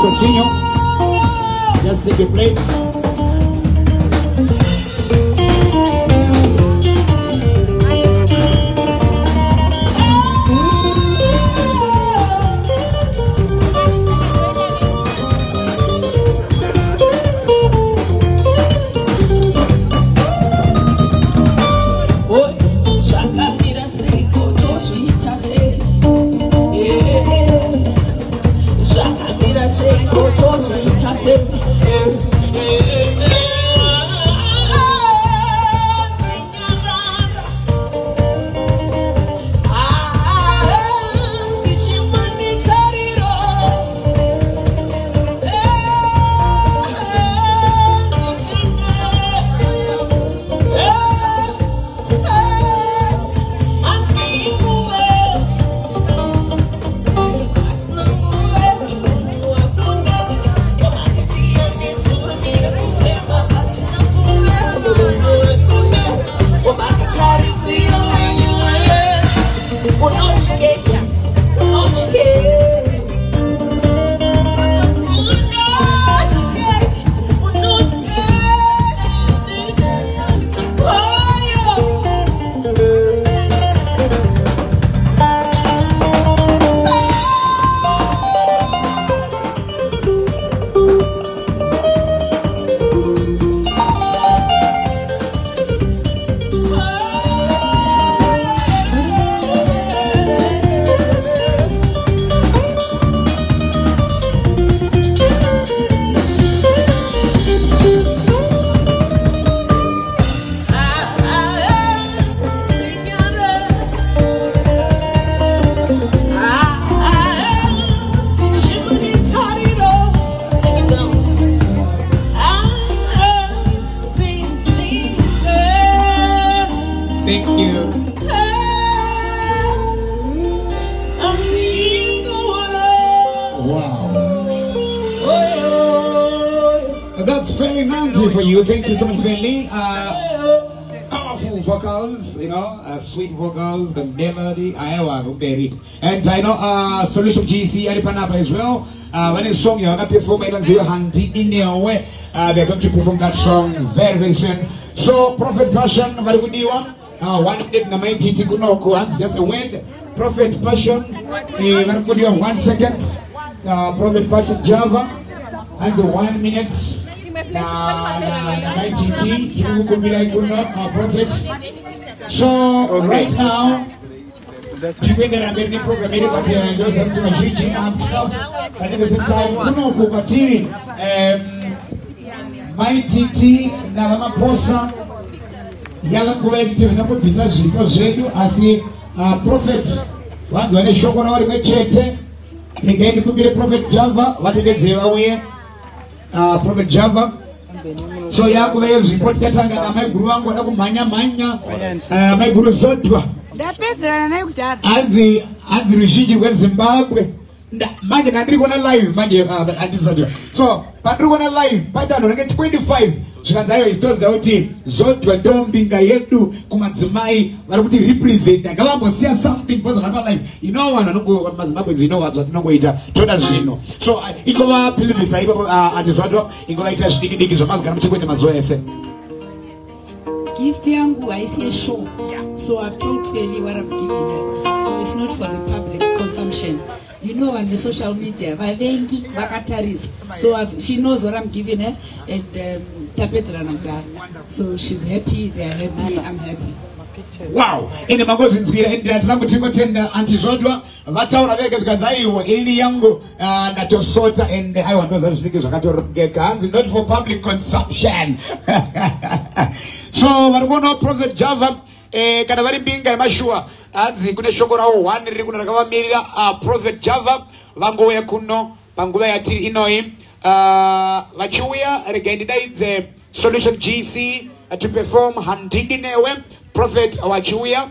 continue. Just take your plates uh, Solution GC Aripanapa as well. Uh, when it's song, you're going to perform it on zero handy in your way. Uh, they're going to perform that song very, very soon. So, Prophet Passion, very good one. Uh, one minute na maiti tikuno kuanza just a wind. Prophet Passion, eh, very good one. One second. Uh, Prophet Passion Java, and one minute. Na na na maiti ti kukumbira ikuno uh, Prophet. So right now. Tikuendera mberi neprogram yedu but ndoza kuti vazhinji amtikafu at the same time kunoku kwatiri maititi navamaposa yava nguva yekuti vinongobvisa zvipo zvedu asi uh, prophet vanzi vane shoko ravo rimwe chete regai ndikumbire prophet java vatendedzei vauye uh, prophet java so yakuva yezvipo tichatanga namaiguru vangu vada kumhanya mhanya uh, maiguru zodwa ndapedzerana naye kudhara. Hanzi hanzi ruzhinji rwezimbabwe. Manje ndandiri kuona live manje andisati so pandiri kuona live padanho ringe 25 zvikanzi aiwa isitoziva kuti zodwa ndombinga yedu kumadzimai vari kuti representa ngavambosiya something because vanapa live. You know vanhu mazimbabwe you know zvatinongoita toda zvino so uh, ingova pilivisa ipapo uh, andizvatwa ingova ita zvidiki diki zvamazigara muchikwende mazuva ese. Gift yangu haisi yeshow so i've told fairly what i'm giving her. So it's not for the public consumption. You know on the social media vavengi vakatarisa. So I've, she knows what i'm giving her and um, tapedzerana kudaro so she's happy they're happy i'm happy. Wow! Ende mangozvinzwira ende kuti tingotenda antizodwa vataura vege zvikanzi aiwa ini yangu ah, ndatosota ende aiwa ndoza zvinenge zvakatorongeka hanzi not for public consumption. [laughs] So vari kuonawo prophet java Eh, kana vari mbinga yemashuwa hanzi kune shoko ravo one riri kuno rakavamirira uh, prophet java vangouya kuno panguva yatiri inoyi uh, vachiuya regai ndidaidze solution gc uh, to perform handidi newe prophet wachiuya. I'm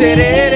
interés.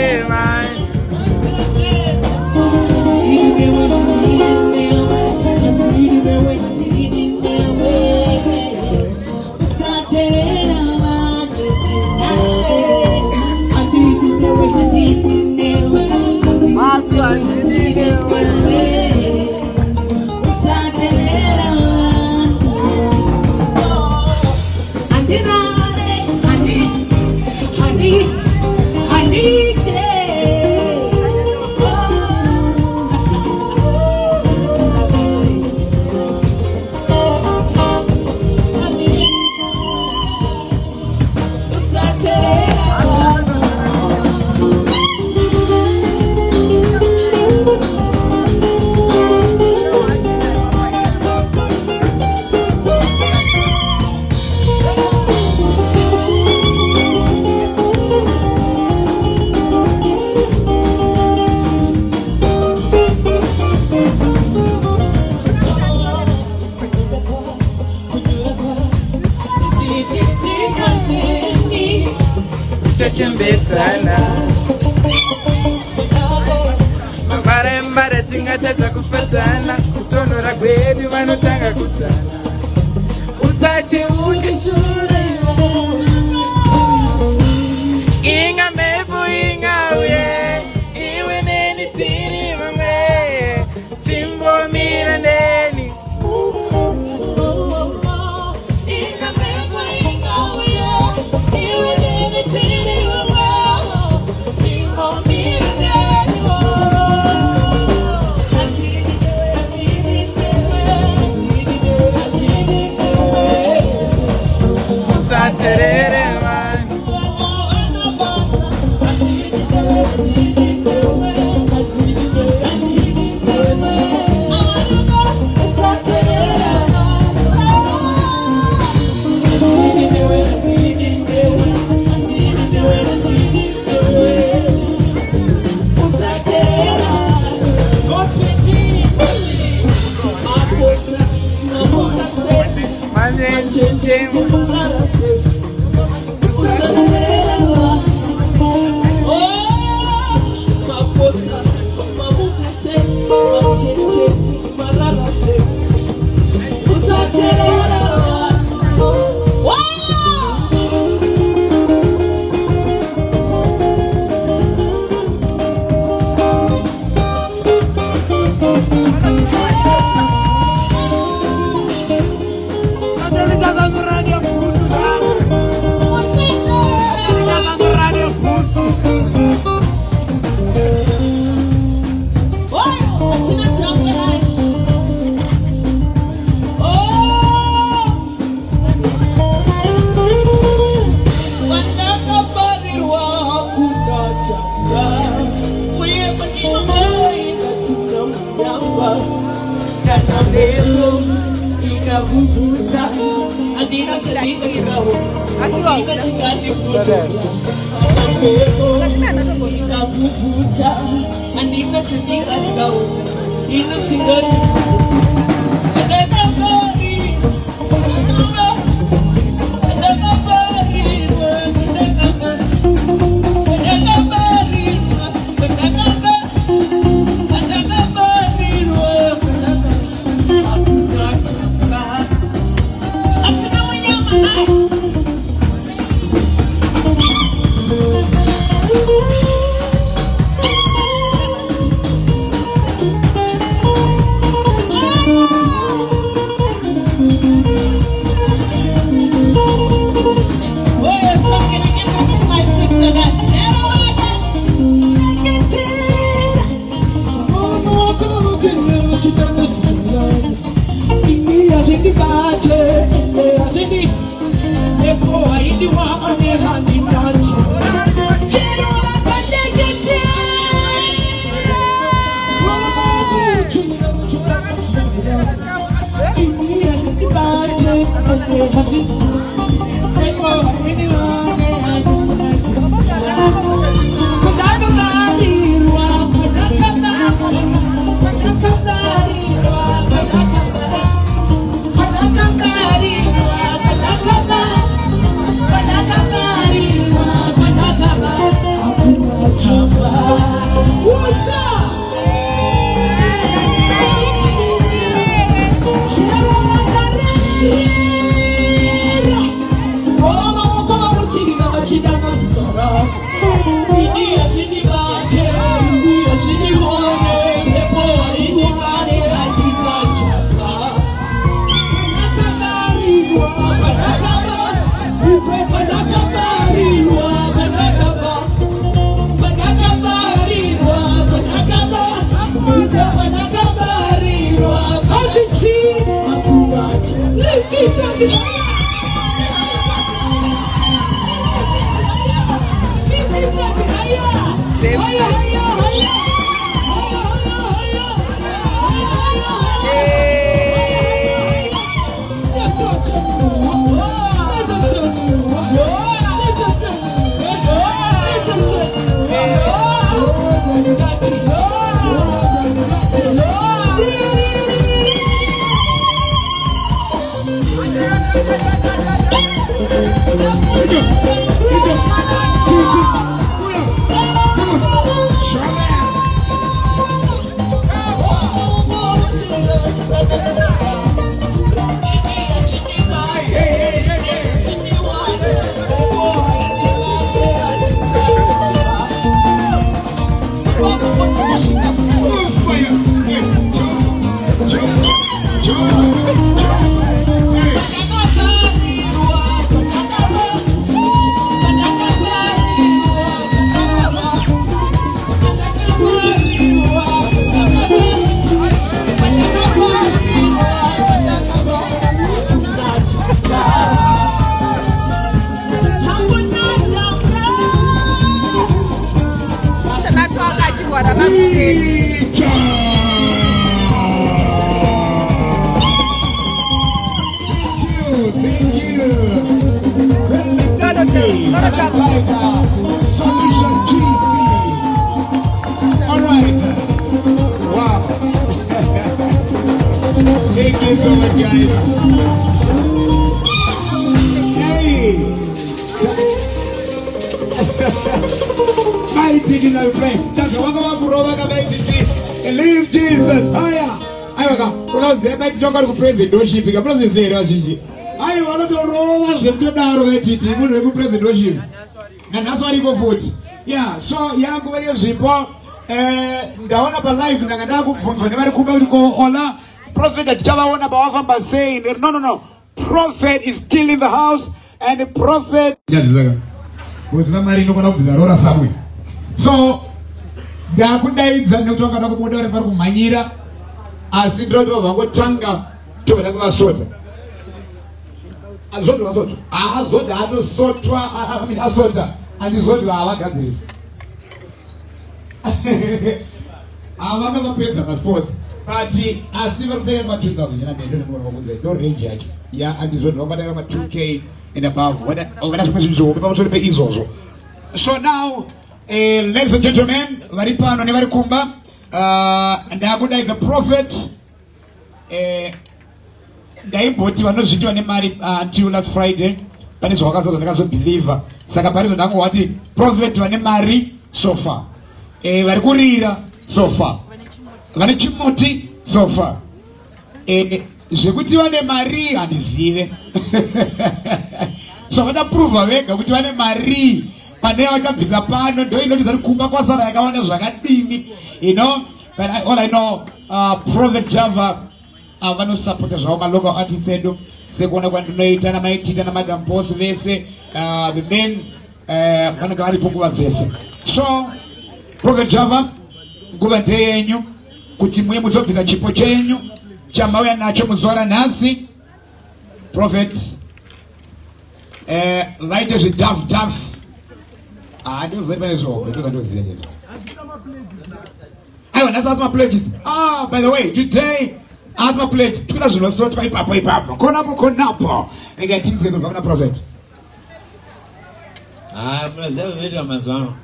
See? Solution Guys. Hey. Mighty digital place. That's what I'm going to mighty Leave Jesus. Higher. aiwaka unoziva maiti tongari kupresident worship kamunozviziva here vazhinji aiwa vanotorova zvekutodaro vaititi munhu wekupresident worship nanhasi variko futi ya so yanguva yezvipo eh, ndaona palive ndanga ndava kubvunzwa nevari kumba kuti ko ola profeta tichavaona pavafamba sei no no no. Prophet is still in the house and prophet kuti vamwari inokona kubvisa rora samwe so ndakudaidza nekuti vangada kumuda vari vari kumhanyira asi ndinoti vavangotanga tovada kuvasota azoti vasotwa haazoti anosotwa asota handizoti vaavagadzirisa [laughs] havanga vapedza masports but asi varikupfeka ma 2000 yanadendondokunze ndo range yacho ya handizoti vabataka ma 2k and above. Vada zvimwe zvinhu zvihope pamusoro peizvozvo so. Now eh, ladies and gentlemen vari pano nevari kumba uh, ndakudaidza prophet eh, ndaimboti vanozvitiwa nemari uh, until last friday. Pane zvawakazazva ndakazobhilivha saka parizvo ndangowati prophet vane mari so far. Eh, vari kurira so far vane chimuti so far eh, zvekuti vane mari handizive. [laughs] So vatapruvha vega kuti vane mari. Pane vakabvisa pano ndo inotidza kuti kumba kwasara yakawanda zvakadini. You know but I, all i know uh, prophet java uh, vanosapota zvavo malocal artist edu. Sekuona kwandinoita namaitita namadam bos vese uh, the men uh, vanenge varipo nguva dzese. So prophet java nguva ndeyenyu kuti muye muzobvisa chipo chenyu chamauya nacho muzuva ranhasi prophet eh, vaite zvidhafu dhafu handozai pane zvombe ndozandoziva nezvo. Aiwa nhasi asi mapledges ah by the way today asi mapledge tikuda zvinosotwa ipapo ipapo. Konapo konapo ingatinzike kubva kuna prophet. Ha munoziva vinoitwa mazuva ano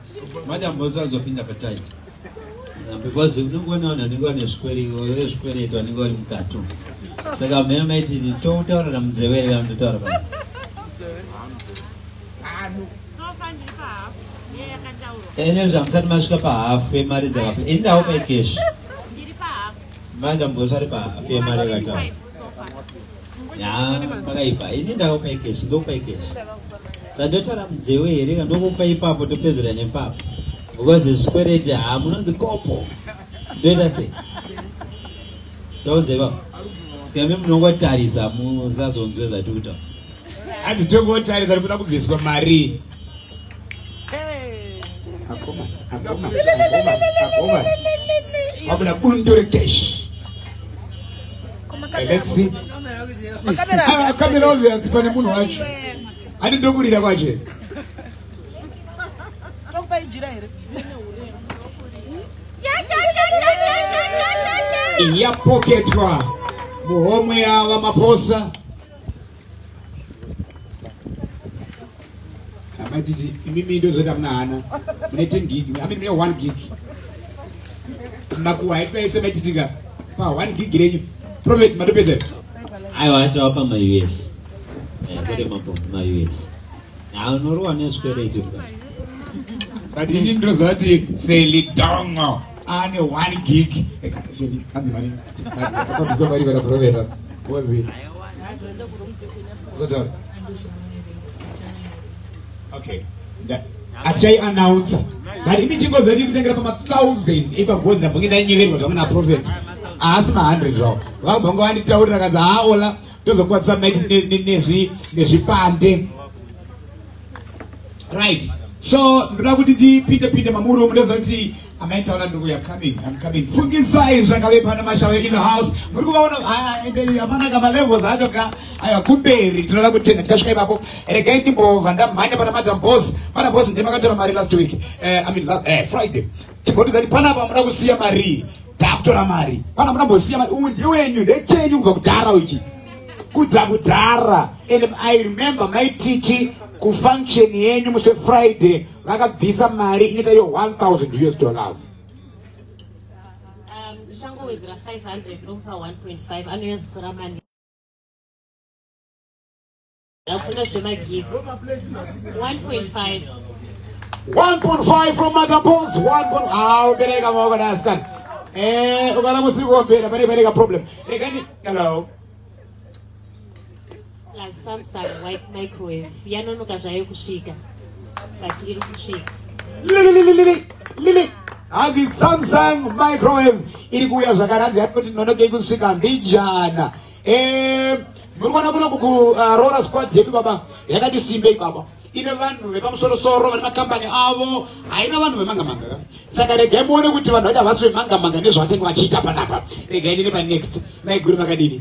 madambosi azopinda pataiti because unongoona vanhu vanenge vane zvikwereto vanenge vari mukatu saka mhena maititi toutaurira munzevere vandotaura pa ene zvamusati masvika pahafu yemari dzakape ini ndawo paikeshi madambosi ari pahafu yemari yakataura ya pakaipa ini ndawo paikeshi ndo paikeshi sandotaura munzeve here kandokupa ipapo topedzera nepapo because zvikwereti ha munonzi kopo ndoita sei taunze ipapo sikame munongotarisa musazonzwe zvatiri kutaura handitongotarisa ndikuda kubviswa mari wabuda bundo rekeshi let's see kamera obvious pane munhu wacho hadi ndokurira kwache yapoketwa. Muhomwe yava maposa amatiti imimi ndozoita muna hana mune 10 gig ami mune 1 gig. Makuwa aitwaise maititika pa 1 gig renyu. Profet matopedza aiwa atava pamaus kune maus unorowa nezvikwereti but ini ndinoziva kuti felidongo ane 1 gig akanzimaniakamzwa mari vana profeta kozi zotaura okay atichaiannounce but imi chingozati kutengera pama1000 ipagod ndambonge ndainyeverwa zvamwe naprofet haasi ma100 zvavo vakabva ngowanditaurira kanzi haaola tozokwatisa maiti nezvipande right so ndoda kuti ndipinde pinde mamuromo ndoziva kuti amaitaura nduku yamcoming amcoming fungisai zvakave pana mashawe in the house. Muri kuvaona hamanaka malevels acho ka. Aiwa kumberi tinoda kutenda. Tikasvika ipapo. Regai ndimbobva ndamhanya pana madam bos madam bos ndimakatora mari last week. Uh, I mean, uh, friday. Timbotizati panapa muda kusiya mari? Takutora mari. Pana muda mbosiya mari? Uyu ndiwenyu ndechenyu kubva kudhara ichi kubva kudhara. And i remember maititi kufunction yenyu muse friday vakabvisa mari inoita iyo 1000 us dollars. Ndichangowedzera 500 ndomupa 1.5 anoyazotora mani. Akuna zvemagifts 1.5 1.5 from matapos 1 ah ubereka maoko nasikana eh ukana musiri kuombera pane paneka problem. Rekani hello plus samsung microwave. Yanonoka zvayo kusvika but iri kusvika. Hanzi samsung microwave. Iri kuuya zvakaranzi yatoti nonokei kusvika mbijana muri kuona kuno kurora squad yedu baba? Yakati simbei baba ine vanhu vepamusorosoro vane makambani avo haina vanhu vemangamanga. Saka regai muone kuti vanhu vacha vasi vemangamanga nezvavachange vachiita panapa. Regai nine panext maiguri makadini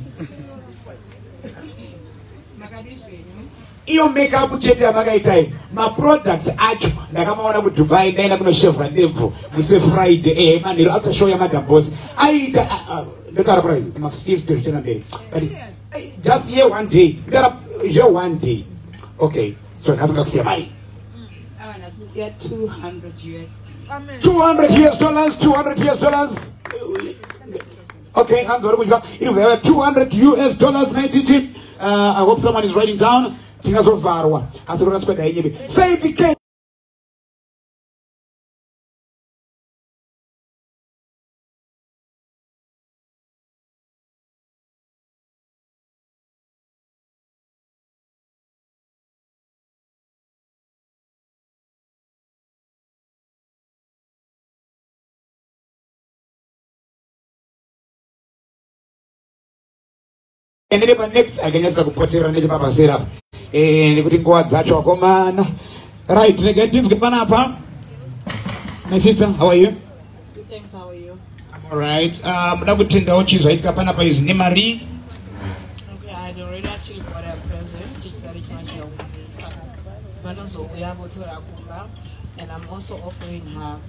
iyo makeup chete yamakaitai maproducts acho ndakamaona kudubai ndaenda kunoshevwa ndebvu muse friday. Eh, manhero after show yamadambos aita ndotaura price ma50 zvichena mberi. But eh, just ye one day. Ndotaura zve one day. Okay so ndasinga kusiya mari. 200 us dollars 200 us dollars. Okay hands vari kudya iri kuzaiva 200 us dollars maititi uh, i hope someone is writing down tingazovharwa asi roraswa dainyebe faith came endere panext akanyasika kupoterera nechepapasera apa nekuti nguva dzacho akomana right regai tinzwe panapa my sister how are you? Thanks, how are you? alright muda kutendawo chii zvaitika panapa izvi nemari Okay, I had already actually bought a present. Just got it much vanozouya votora kumba and I'm also offering her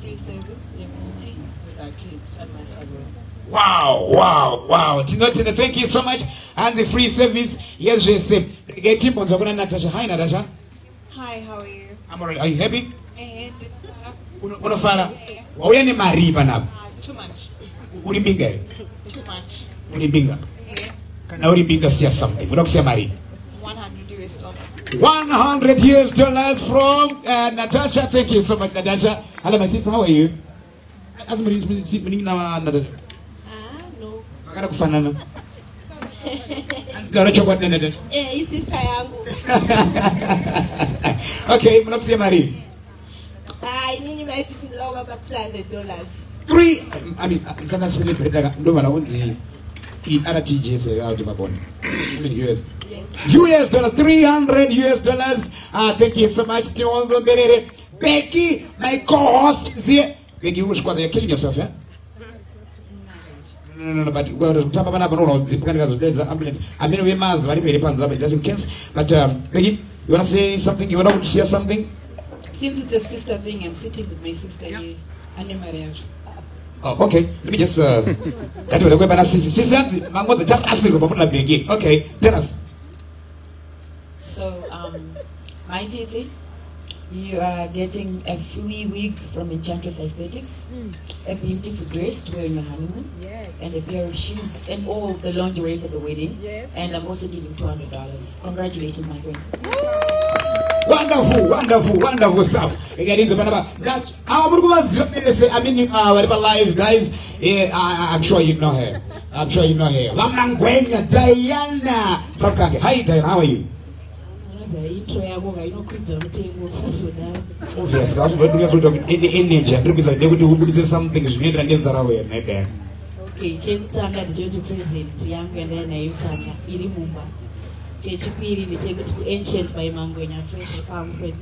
free service yemuti with her kid at my salon. Wow wow wow tinotenda thank you so much and the free service yezvese regai timbonzwa kuna natasha hi natasha Hi, how are you? I'm alright. are you happy eh, eh, And Uno- unofara eh, wauya nemari panapa ah, too much. uri mbinga here Too much. uri mbinga kana uri mbinga siya something uda kusiya mari 100 US dollars. 100 US dollars from uh, Natasha. Thank you so much, Natasha. Hello, my sister. How are you? As many as many Natasha. Akada kufanana. Tara chokwadi Natasha. Eh, hii sister yangu. [laughs] Okay, mna kusia mari. Ah, nyinyi maiti tunaomba ba 300 dollars. 3 I mean, sana celebrate ndo vala unzi i RTG se mabone. I mean US. US dollars 300 US dollars. Ah, thank you so much. Kiongo Mberere. Becky, my co-host is here. Becky, you you're killing yourself, yeah? No, no, no, but kutamba panapa unodzipuka ndikazodedza ambulance amene vemazi vari mberi panze apa just in case but um, Becky, you wanna say something you wanna share something Since it's a sister thing, I'm sitting with my sister here. Ane mari yacho. Oh, okay. Let me just uh that was the way sisi. Sisi hanzi mango the charasi ko pamuna begin. Okay, tell us. So, um, my Titi, you are getting a free wig from Enchantress Aesthetics, a beautiful dress to wear on your honeymoon, Yes. and a pair of shoes, and all the lingerie for the wedding. Yes. And I'm also giving $200. Congratulations, my friend. Wonderful, wonderful, wonderful stuff. Again, into Panama. That our Muruba I mean, uh, whatever live, guys. Yeah, I, I'm sure you know her. I'm sure you know her. Wamangwenya Diana Sarkake. Hi, Diana. How are you? Unoziva intro yako ngainokwidza mutengo usazodaro Obviously, I was going to talk in energy. At they would do something. To get that away. Maybe. okay chekutanga ndechekuti present yangu yandai nayo tanga iri mumba chechipiri ndechekuti kuancient by mangwenya fresh pamphlet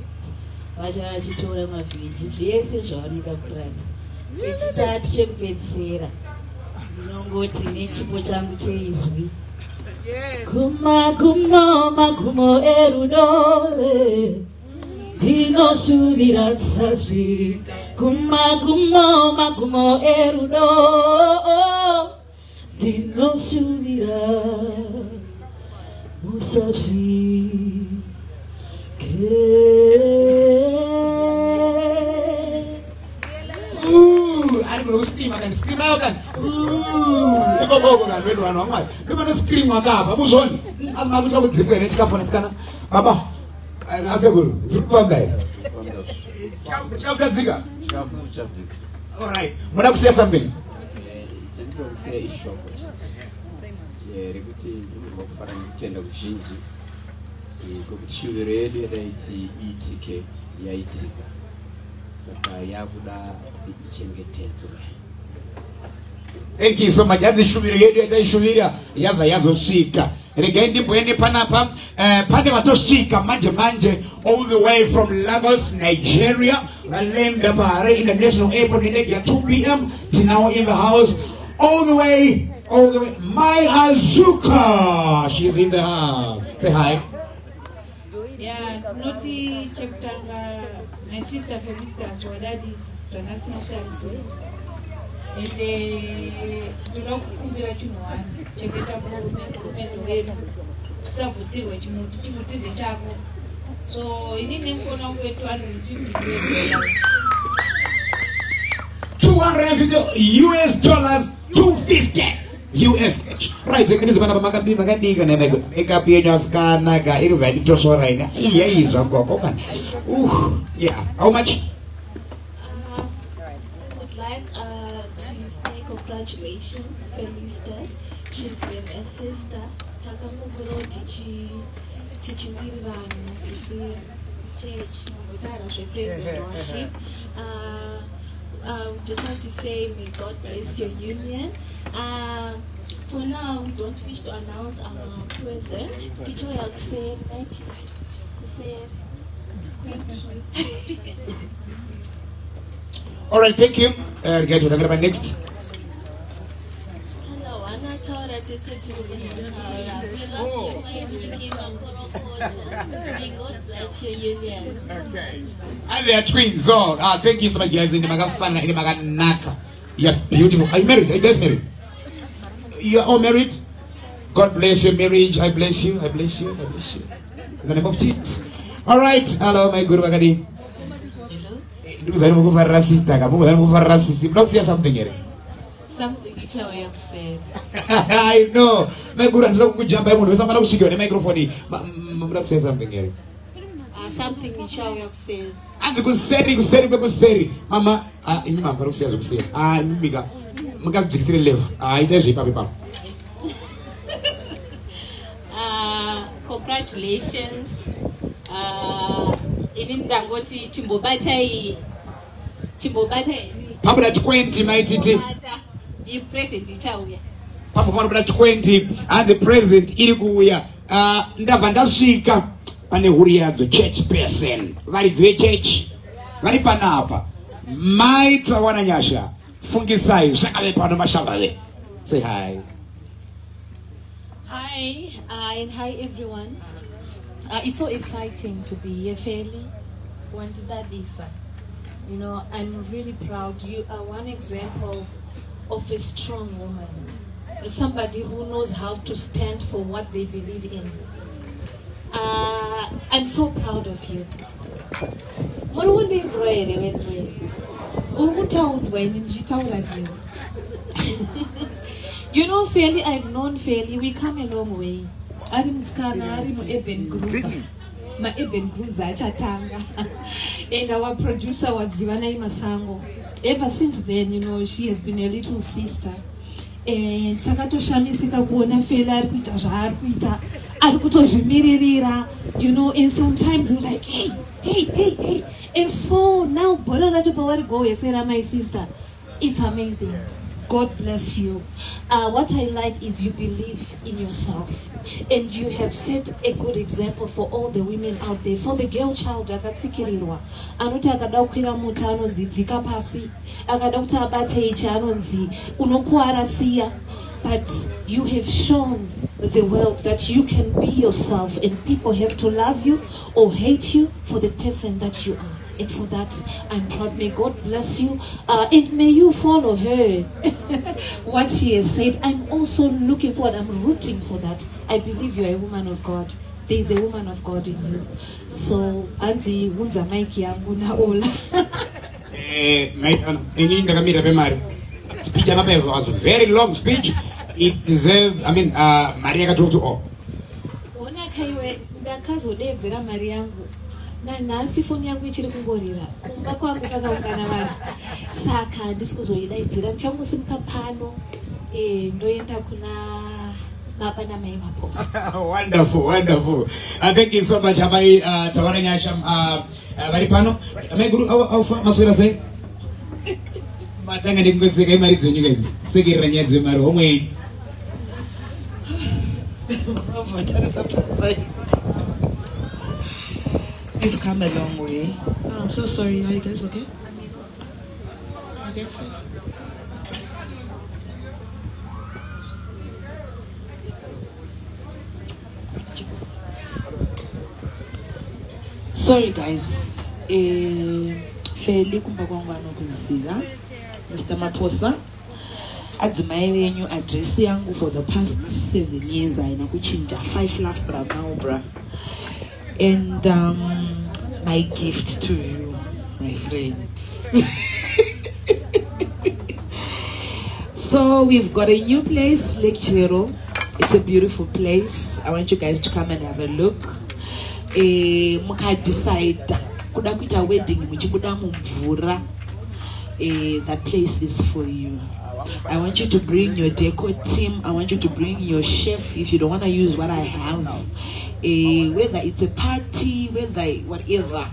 vachava vachitora mavheji zvese zvavanoda kurasi chechitatu chekupedzisira ndinongoti nechipo changu cheizwi Kuma kumo makumo erudole Dino shudiran sashi Kuma kumo makumo erudo Dino shudiran musashi. Kee going to scream again. Scream out again. Ooh, ndikoboko kan wedu vanhu vamwari ndipane scream wakabva muzvoni azima kuita kudzipwa here chikafu sikana baba asekuru zviri kufamba here chikafu chadzika alright muda kusiya something chandinoda kusiya ishoko rekuti ndinoda kufara nekutenda kuzhinji kwekuti shuviro yedu yadaiti iitike yaitika saka yakuda ichengetedzwe thank you so much. Hanzi shuviro yedu yataishuvira yabva yazosvika regai ndimboende panapa eh, pane vatosvika manje manje all the way from lagos nigeria. Valenda pahare international airport nenege ya 2 pm tinawo in the house. All the way all the way. My azuka she's in the house. Say hi. Yeah, noti chekutanga my sister Felicitas wadadisa zvandatina kutariswa ende ndoda kukumbira chinhu wani chengeta murumendo wedu tisavhutirwe chinhu tichivhutirwe chako so ini nemukona wangu wetu 250 us dollars 250 us right ekatizi pana pamakabi makadika nemekup yenyu asikanaka iri ine iyaizva ngokoma uh yeah how much say congratulations, Felicitas. She's been a sister. Takamukuro tichi tichiwirirana sisi church mutara praise and worship. Uh, uh, just want to say may God bless your union. Uh, for now, we don't wish to announce our present. Teacher, we have said, right? Said, thank you. all right thank you uh, regai todangana next Hello, anataura tese tiri kutaura. We love you, mighty team Makorokoto. May God bless your union. and they are twins oh uh, thank you so much guys ine makafana ine makanaka you're beautiful. Are you married? Are you guys married? You're all married? God bless your marriage. I bless you. I bless you. I bless you. In the name of jesus. All right. Hello my guru vakadi ndikuzani mukufarira sister ka mukuzani mukufarira sisi muda kusiya something here. Something ichauya kusera [laughs] i know my guru handina kukujamba munhu wese amana kusvikiwa nemicrophone muda kusiya something here something ichauya kuseri hanzi kuseri kuseri kwekuseri mama [laughs] ah, imi mamfana kusiya zvokuseri Ah, imi mika mukazvidzikisire levu. Ah, itai zveipapo ipapo Uh, congratulations. Uh, ini ndangoti chimbobatai chimbobatai. Pabuda 20 maititi ipresent ichauya pambofanira kubuda 20 hanzi present iri kuuya Ah, ndabva ndasvika pane huri yadzo church person varidzi vechechi vari panapa maitawana nyasha fungisai zvakave pano mashavave say hi Hi, uh, and hi everyone. Uh, it's so exciting to be here, Feli. Wandida Lisa. You know, I'm really proud. You are one example of a strong woman, somebody who knows how to stand for what they believe in. Uh, I'm so proud of you. muri kundinzwa here vedwe uri kutaudzwa ini ndichitaura nini? [laughs] You know fairly i've known fairly we come a long way. Ari musikana ari muurban groove maurban grooves achatanga. [laughs] And our producer was wazivanai masango. Ever since then you know she has been a little sister takatoshamisika kuona feli ari kuita zvaari kuita ari kutozvimiririra you know and sometimes you're like hey hey hey hey. And so now bhola racho pavari gohwesera my sister it's amazing god bless you. Uh, what i like is you believe in yourself. And you have set a good example for all the women out there. For the girl child akatsikirirwa anoti akada kukwira muti anonzidzika pasi. Akada kuti abate ichi anonzi unokuwara siya. But you have shown the world that you can be yourself and people have to love you or hate you for the person that you are and for that i'm proud. May god bless you uh, and may you follow her. [laughs] What she has said i'm also looking forward i'm rooting for that. I believe you're a woman of god. There is a woman of god in you. So anzi unza mike yangu naola Eh, maitano ini ndakamirira pemari speech apapa was very long speech. It deserve i mean uh, mari yakatolo kuti all ona kaiwe ndakazodedzera mari yangu nanhasi foni yangu ichiri kungorira. Kumba kwangu kakaungana vanhu. Saka handisi kuzoidaidzira ndichangosimuka pano. Eh, ndoenda kuna baba namai maposa. [laughs] Wonderful wonderful. Uh, thank you so much. Amai uh, tawana nyasha uh, uh, vari pano? Amai guru aufa maswera sei? [laughs] Matanga ndikungoseka imari dzenyika idzi. Sekerera nyaya dzemari homwe. [sighs] Vatarisa We've come a long way. Oh, I'm so sorry. Are you guys okay? You guys safe? sorry guys eh, feli kumba kwangu anokuziva mr maposa adzimai venyu adresi yangu for the past seven years I haina kuchinja five love bra maubra and um, my gift to you my friends. [laughs] So we've got a new place lake chero. It's a beautiful place. I want you guys to come and have a look. Mukadecida kuda kuita wedding muchibuda mumvura. That place is for you. I want you to bring your deco team. I want you to bring your chef. If you don't want to use what I have. Uh, whether it's a party, whether whatever.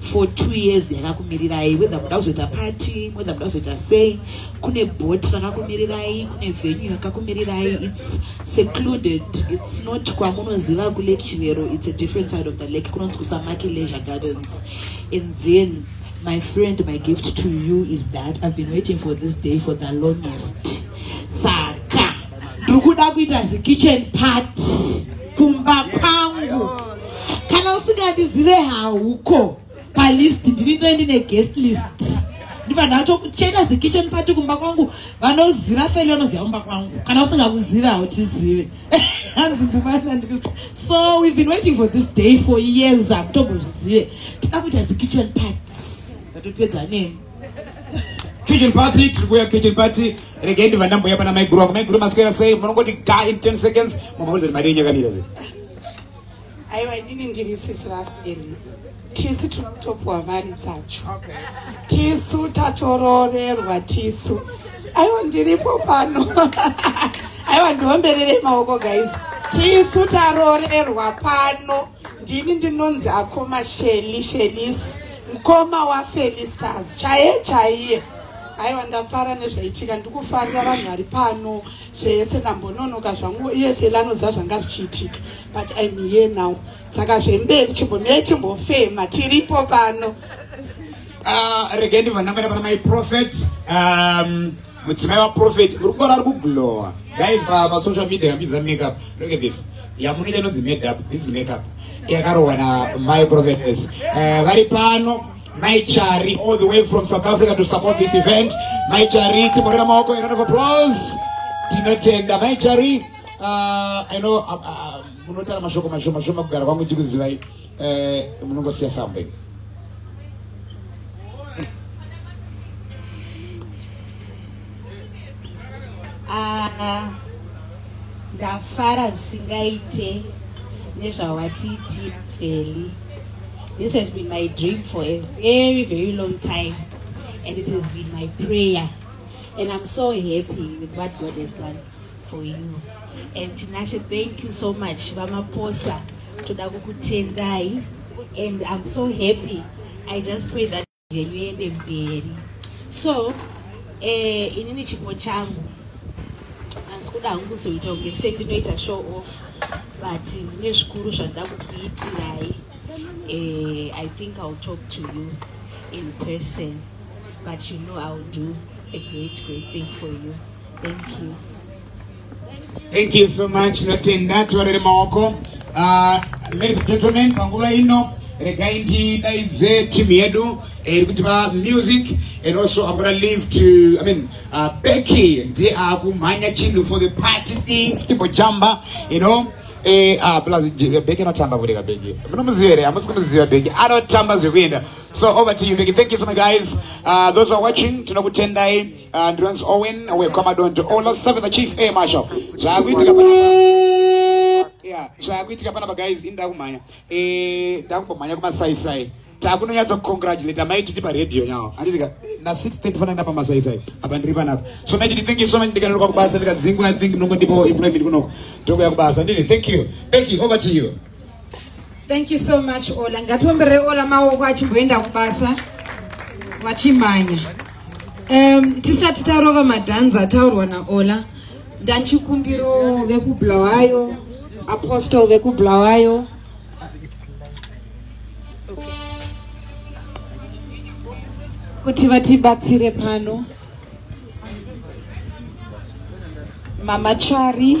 For two years ndakakumirirai whether muda kuzoita party whether muda kuzoita sei kune boat rakakumirirai kune venue yakakumirirai. It's secluded. It's not kwamunoziva kulake chivero it's a different side of the lake. Kunonzi kusamaki leisure gardens. And then my friend my gift to you is that i've been waiting for this day for the longest. Saka! Ndiri kuda kuita zikitchen part kumba kwangu. Kana usingandizive hauko palist ndinito ndine guest list. Ndibva ndatokuchena zikitchen party kumba kwangu vanoziva feli vanoziva kumba kwangu. Kana usingakuzive hautizive [laughs] hanzi ndimana so we've been waiting for this day for years hamutombozive toda kuita zikitchen parts ndatopedza nemi kitchen party tiri kuuya kitchen party regei ndibva ndamboya pana maiguru wangu. Maiguru maswera sei munongoti ga in 10 seconds mamaonzati mari yenyu yakamira sei. Aiwa inini ndiri sisi raferi tisu tinotopwa mari dzacho. Tisu tatororerwa tisu. Aiwa ndiripo pano. [laughs] Aiwa ndiomberere maoko guys. Tisu tarorerwa pano. Ndini ndinonzi akoma sheli shelisi mukoma wafelistars chaiye chaiye aiwa ndafara nezvaitika. Ndikufarira vanhu vari pano zvese ndambononoka zvangu. Iye anoziva zvanga zvichiitika but im here now. Saka zvemberi chimbomiyai timbofema tiripo pano. Ah, regei ndibva ndamboenda pana my prophet. Um, mudzimai waprofet muri kuona ari kublowa guys pasocial media yambiza makeup. Look at this. Yamunoita inonzi madeup this is makeup. Yakarohwa na my prophetess. Eh, vari pano maichari all the way from south africa to support this event. Maichari timorera maoko a round of applause. Tinotenda maichari uh, i know uh, uh, munotara mashoko mashoma shoma kugara kwangu ndikuzivai uh, munongosiya sambeni Ah, ndafara zvisingaite nezvawatiitira feli this has been my dream for a very very long time and it has been my prayer. And i'm so happy with what god has done for you. And tinashe thank you so much. Vamaposa toda kukutendai. And i'm so happy. I just pray that njenyu ende mberi. So eh, inini chipo changu. Asi kuda hangu kuzoita kunge sendinoita show off but ndine zvikuru zvandida kukuitirai uh, i think I'll talk to you in person but you know I'll do a great great thing for you. Thank you. Thank you so much tinotenda tivarere maoko. Uh, ladies and gentlemen panguva ino regai ndidaidze timu yedu iri kutipa music and also i'm gonna leave to i mean uh, becky ndiye akumhanya chinhu for the party things timbojamba you know Eh, ah, plus J- Becky anotamba kureka Becky. Munomuziva here, hamusi kumuziva Becky. Anotamba zvekuenda. So over to you Becky. Thank you so much guys. Uh, those who are watching, tinokutendai. Uh, Ndurance Owen, we come on to all seven the chief air marshal. Zvakuitika panapa. Yeah, zvakuitika panapa guys, inda kumhanya. Eh, ndakumbomhanya kumasaisai. Takunonyatsa kukongratulata maititi paredhiyo nyawo. Anditika nasiti ndifana kuenda pamasaisai apa ndiri panapa so maititi thank you so much ndikanonoka kubasa ndikadzingwa i think nongo ndipo employment kunoko. Tokuya kubasa. Ndini thank you. Becky over to you. Thank you so much ola. Ngatiomberere ola maoko achimboenda kubasa vachimhanya um, tisati tarova madhanza ataurwa naola ndanchikumbiro vekublawayo apostle vekublawayo kuti vatibatsire pano. Mama chari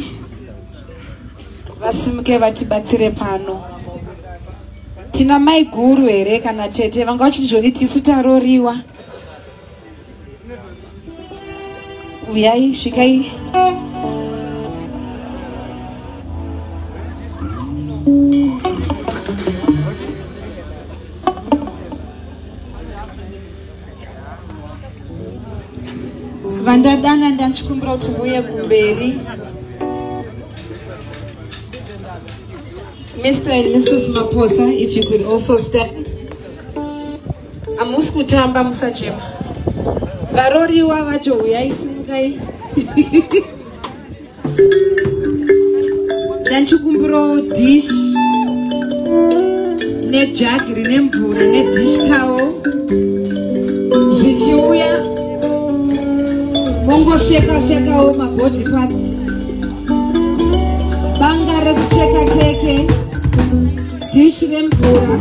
vasimuke vatibatsire pano. Tina mai guru here kana tete vanga vachiti zvoni tisu taroriwa uyai svikai vandadana ndanchikumbira kuti muye kumberi. Mr and mrs maposa if you could also stand. Hamusi kutamba musachema. Varoriwa vacho uyai simukai. [laughs] Ndanchikumbirawo dish nejagi rine mvura nedish tawo zvichiuya mongosheka shekawo mabody parts. Banga rekucheka keke dishi remvura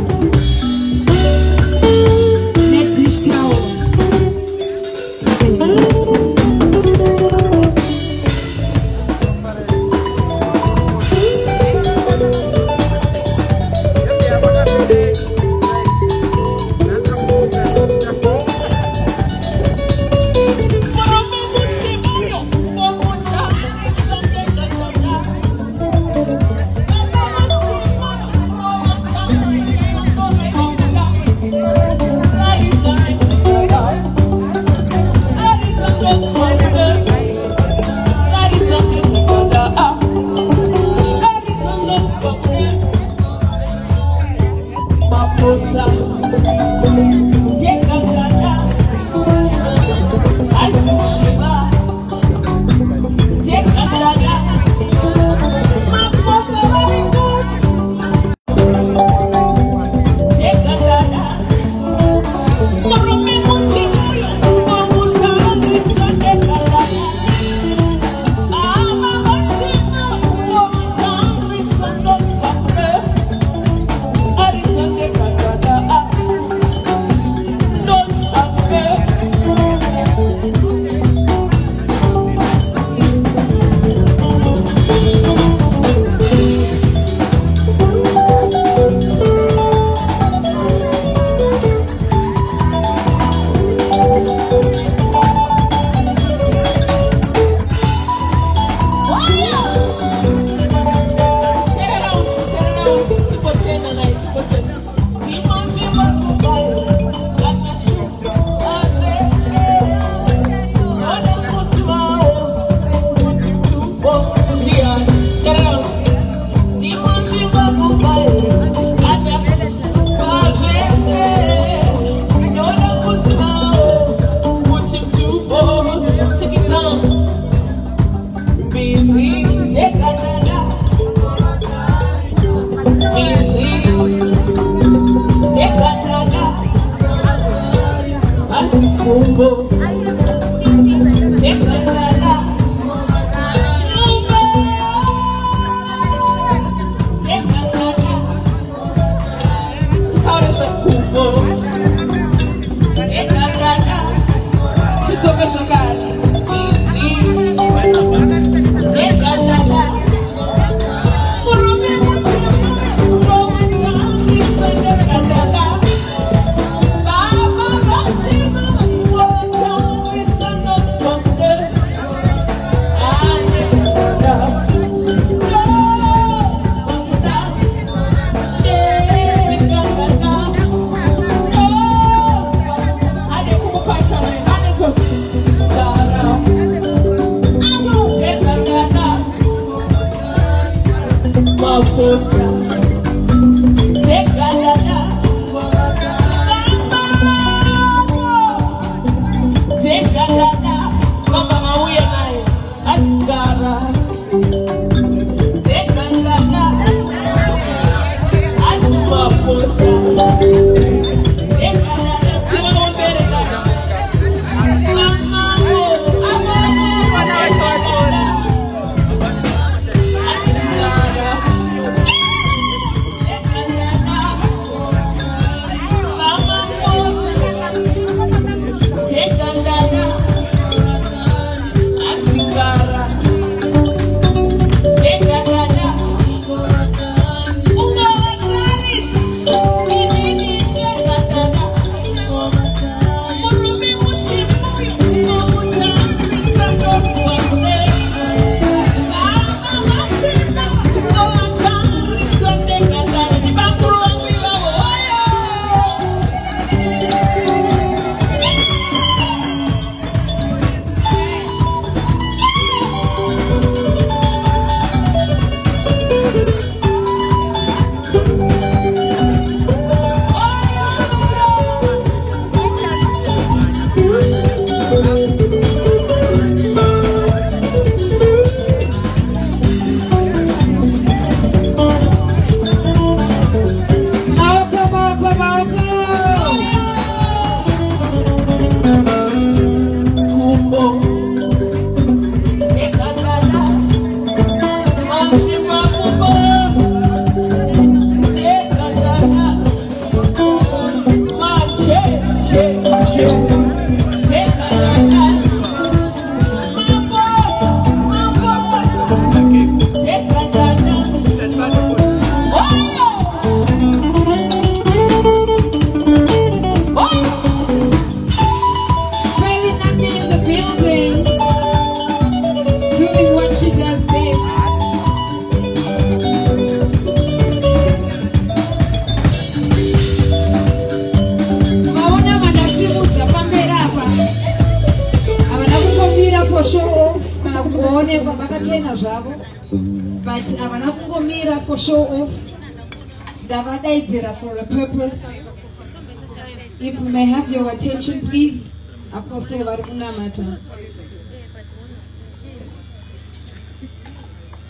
kunamata.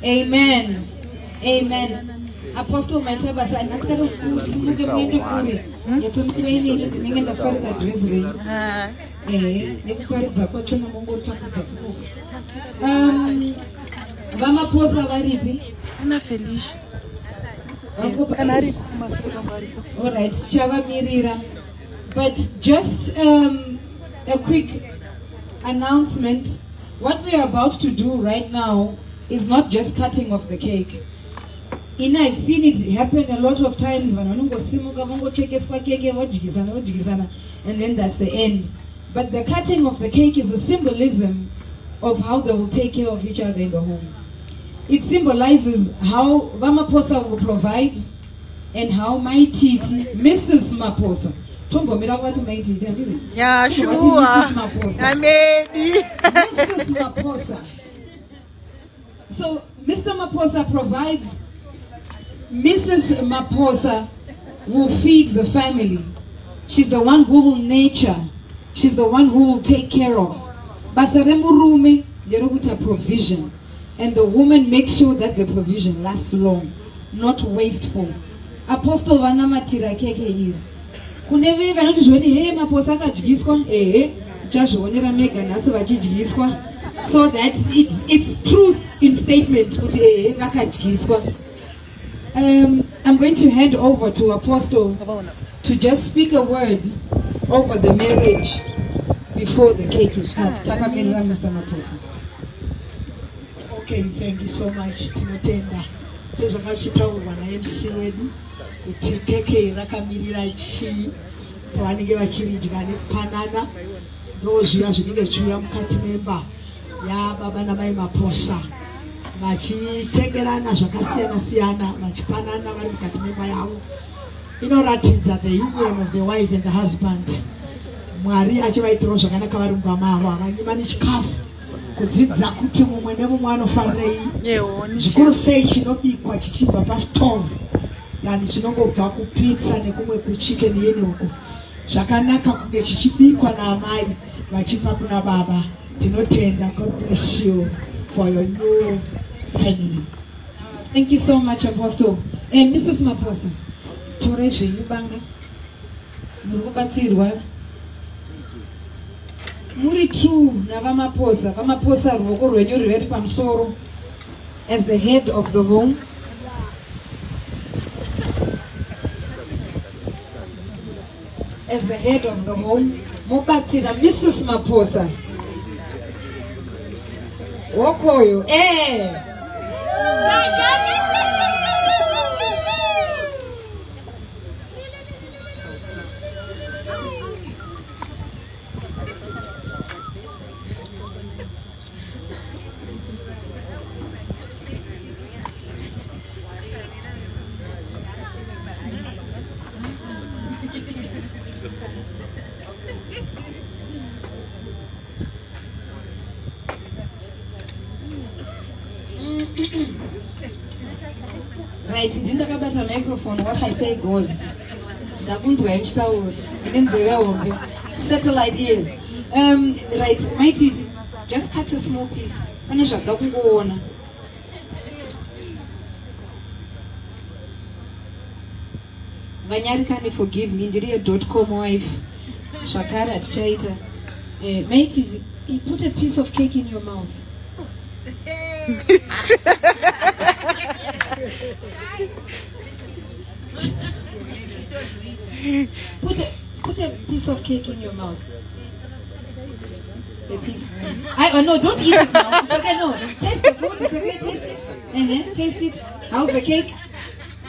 Amen. Amen. Apostle maita basa natikati usimuke muende kure yatomirei neni ndinenge ndafarira dress ring ehe nekuparidza kwachona mongotakudza um, vamaposa varipi? Ana felicia. Alright, tichavamirira. But just um, a quick announcement. What we are about to do right now is not just cutting off the cake. In I've seen it happen a lot of times. and then that's the end. But the cutting of the cake is a symbolism of how they will take care of each other in the home. It symbolizes how Vamaposa will provide and how my titi, Mrs. Maposa, tombomira my titi, handiti? Yeah, Tombati sure. Mrs. Maposa. So Mr. Maposa provides. Mrs. Maposa will feed the family. She's the one who will nurture. She's the one who will take care of. Basa remurume nderekuita provision. And the woman makes sure that the provision lasts long, not wasteful. Apostle vanamatira keke iri. Kune veve vanoti zvoni hee maposa akadyiswa ehe uchazvionera mega nhasi vachidyiswa so that it's, it's truth in statement kuti ehe vakadyiswa um, i'm going to hand over to apostle to just speak a word over the marriage before the cake is cut. Takamirira mr maposa okay thank you so much tinotenda. Sezvanga zvichitaurwa namc wedu kuti keke rakamirira chii pavanenge vachiridya nekupanana ndozviya zvinenge zvichiuya mukati memba yababa namai maposa vachitengerana zvakasiyana siyana vachipanana vari mukati memba yavo. Inoratidza the union of the wife and the husband. Mwari achivaitirawo zvakanaka vari mumba mavo havanyima nechikafu kudzidza kuti mumwe nemumwe anofanirei zvikuru sei chinobikwa chichibva pastovhu yani chinongobva kupitsa nekumwe kuchicken yeni uko zvakanaka kunge chichibikwa naamai vachipa kuna baba tinotenda god bless you for your new family. Thank you so much apostle. And mrs maposa torai zvenyu banga muri kubatsirwa. Muri true navamaposa. Vamaposa ruoko rwenyu rweri pamusoro. As the head of the home as the head of the home mubatsira mrs maposa wokoyo eh. right microphone what i say goes. Ndakunzwai muchitaura ine nzeve hombe satellite ears. Um, right maititi just cut a small piece. Pane zvakuda kungoona. Vanyarikani forgive me. Ndiri yedot com wife. Zvakare hatichaita. Uh, maititi put a piece of cake in your mouth [laughs] put a put a piece of cake in your mouth. A piece. I oh no, don't eat it now. It's okay, no. Taste the food. It's okay. Taste it. Uh-huh. Taste it. How's the cake?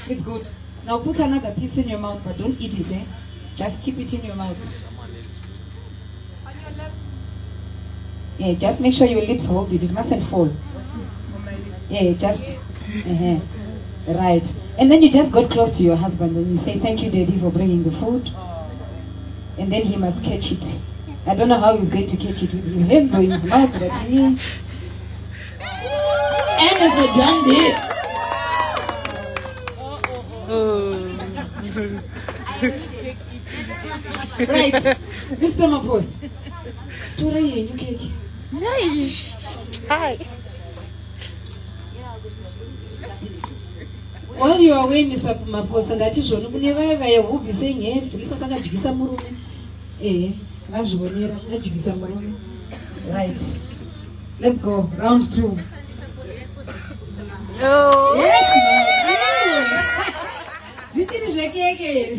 It's good. Now put another piece in your mouth, but don't eat it. Eh? Just keep it in your mouth. Yeah, just make sure your lips hold it. It mustn't fall. Yeah, just. Uh-huh. Right. And then you just got close to your husband and you say, Thank you, Daddy, for bringing the food. And then he must catch it. I don't know how he's going to catch it with his hands or his mouth, but he. And it's a done deal. Right. Mr. Mapos. Tora yenyu keke. Nice. Hi. While you are away, Mr. Maposa, ngatizvoni kune vaya vaya hubvise nhefu isasa akadyisa murume. Ehe vazvionera adyisa murume. Right. Let's go round two. Zvichiri zvekeke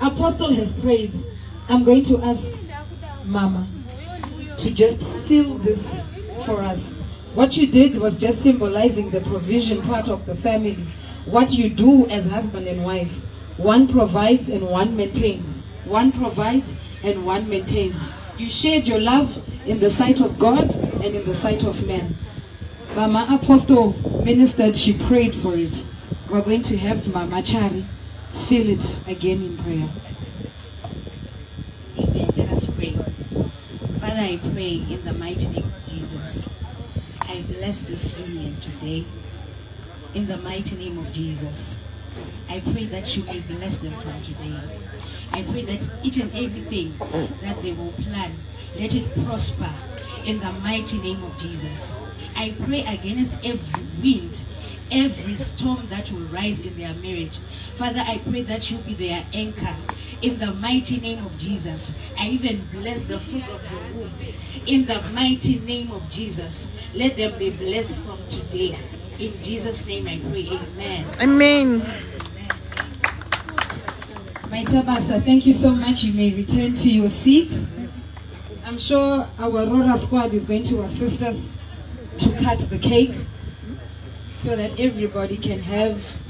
apostle has prayed. I'm going to ask mama to just seal this for us. What you did was just symbolizing the provision part of the family. What you do as husband and wife. One provides and one maintains. One provides and one maintains. You shared your love in the sight of God and in the sight of men. Mama Apostle ministered, she prayed for it. We're going to have Mama Chari seal it again in prayer. Amen. Let us pray. Father, I pray in the mighty name Jesus. I bless this union today. In the mighty name of Jesus. I pray that you may bless them from today. I pray that each and everything that they will plan, let it prosper in the mighty name of Jesus. I pray against every wind every storm that will rise in their marriage. Father, I pray that you be their anchor. In the mighty name of Jesus, I even bless the fruit of the womb. In the mighty name of Jesus, let them be blessed from today. In Jesus' name I pray, amen. Amen. My Tabasa, thank you so much. You may return to your seats. I'm sure our Rora squad is going to assist us to cut the cake so that everybody can have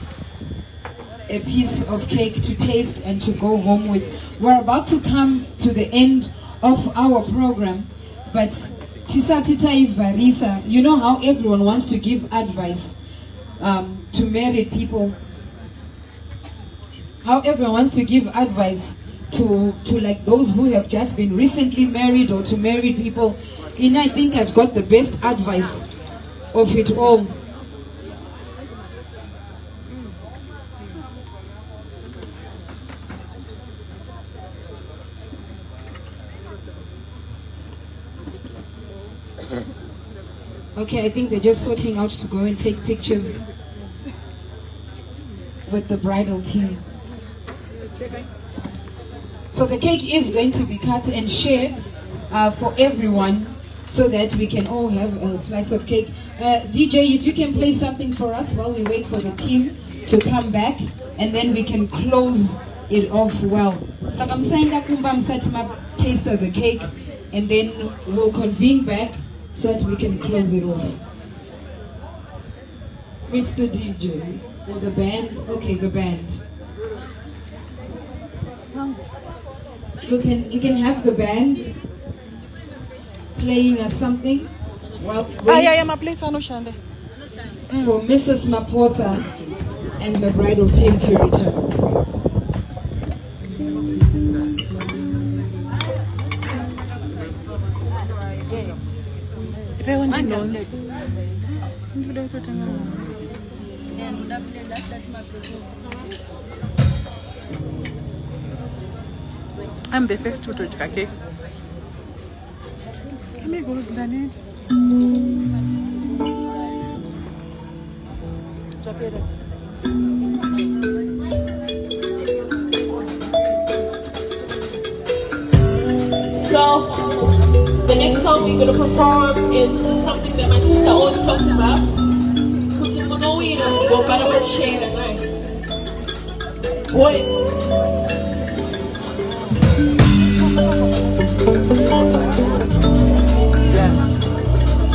a piece of cake to taste and to go home with. We're about to come to the end of our program, but Tisa Tita Varisa, you know how everyone wants to give advice um, to married people? How everyone wants to give advice to to like those who have just been recently married or to married people. And i think i've got the best advice of it all okay i think they're just sorting out to go and take pictures with the bridal team so the cake is going to be cut and shared uh, for everyone so that we can all have a slice of cake. Uh, DJ, if you can play something for us while we wait for the team to come back and then we can close it off well. So I'm Saka msaenda kumba msati ma taste of the cake and then we'll convene back so that we can close it off. Mr. DJ, or the band? Okay, the band. We can you can have the band playing us something. Well, Ah, yeah, yeah, my place anoshande. for Mrs. Maposa and the bridal team to return. Ipewe ndinoni. Ndikuda kutotenga musi. I'm the first to touch cake. Amigos, Danit. So, song we're gonna perform is something that my sister always talks about. Kuti munowira mugogara muchera naye. Boy.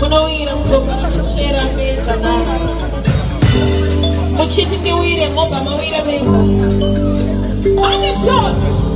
Munowira mugogara muchera meza naye. Muchiti ndiwire mobva mawira meza. On its own. Munowira.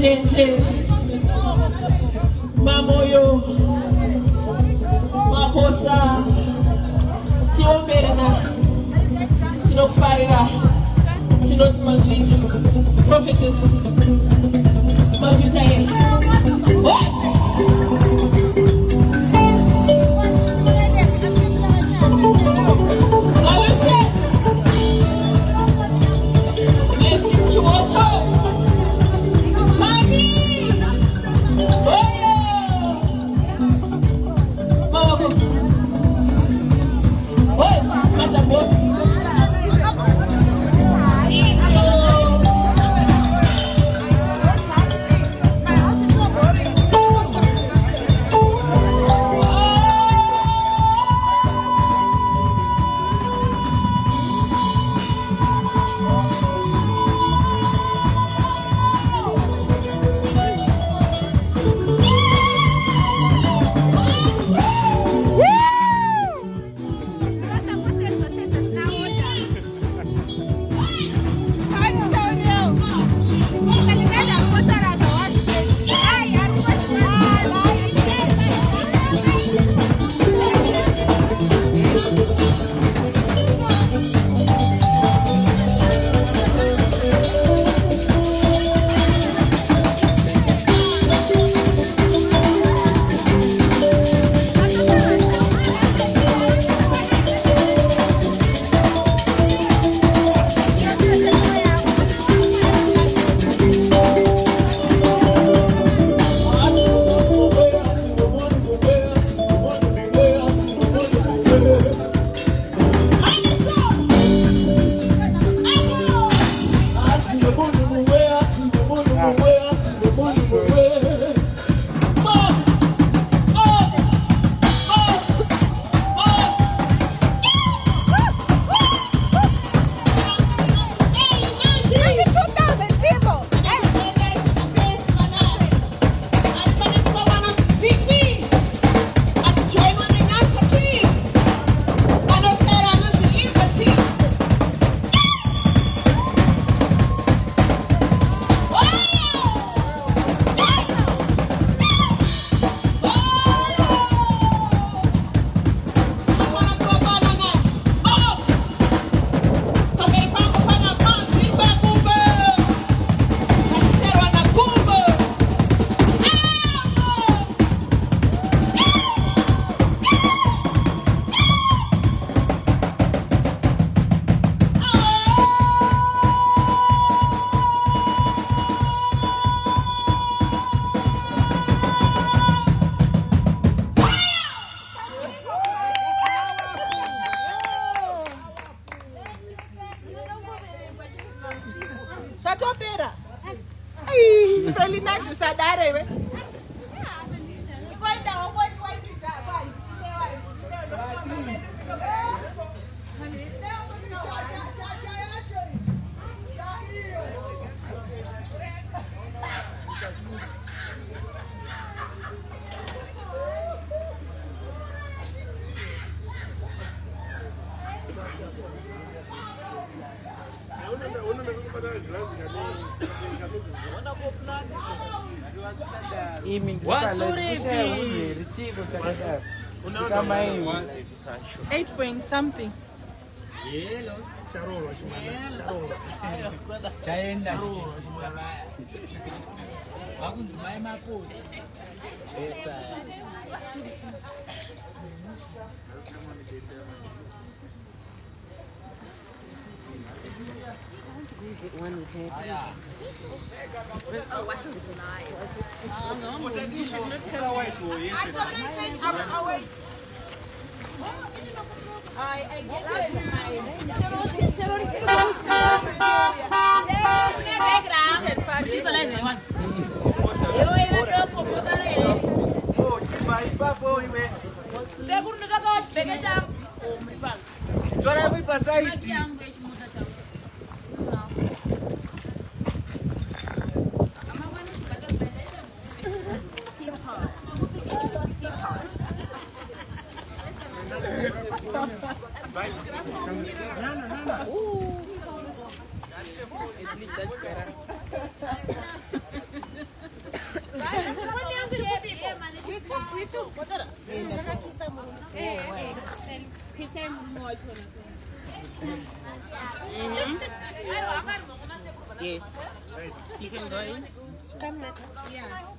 Manjenjenje. Mamoyo. Maposa. Tiomberana. Tinokufarira. Tinoti mazvita. Prophetess. kamaini 8 point something. Yelo charorwa chimwana chaenda. Vakunzi mai maposa get one with her, please. But, oh, what's his life? I thought they take our weight. I I Yes. You can go. Yeah.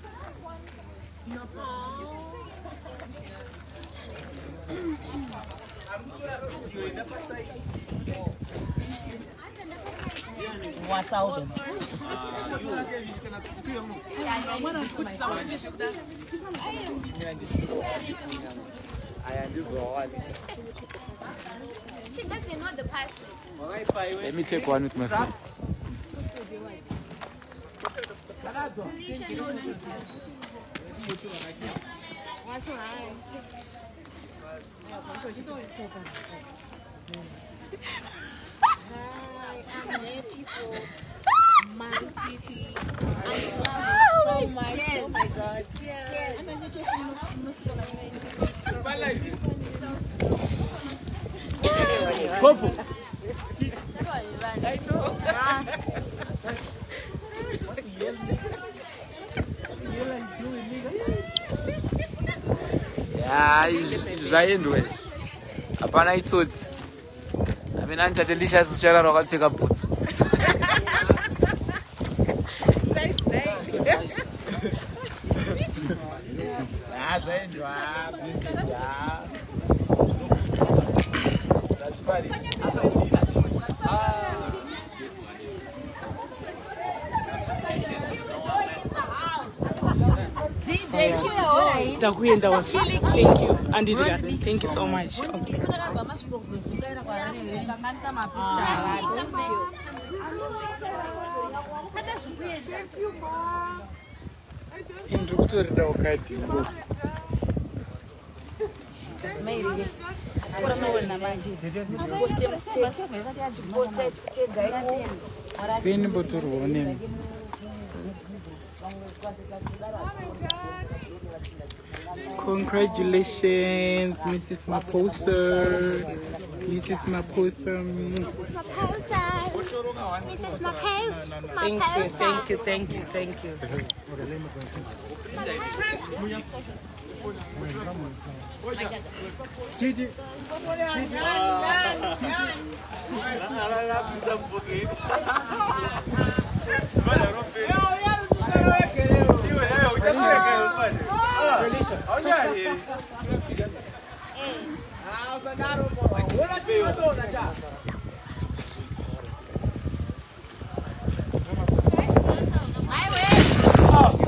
Wasaudo. aya ndizowawani She doesn't know the password. let me take one with my knows the password. What's wrong? Hi, I'm happy for my Titi. I love you so much. Oh my God. Cheers. Popo. Ya zvaendwa izvi hapana itsotsi. Amina nditate ndishasisvara rakapfeka bhutsu. Zvaendwa DJ ndakuenda wasi thank you. Anditi kadi thank you so much. Okay. ndiri kutoridawo kadi peni mbotorwawo nemi Congratulations, Mrs. Maposa. Mrs. Maposa. Mrs. Maposa. Mrs. Maposa. thank you thank you thank you thank you Titi.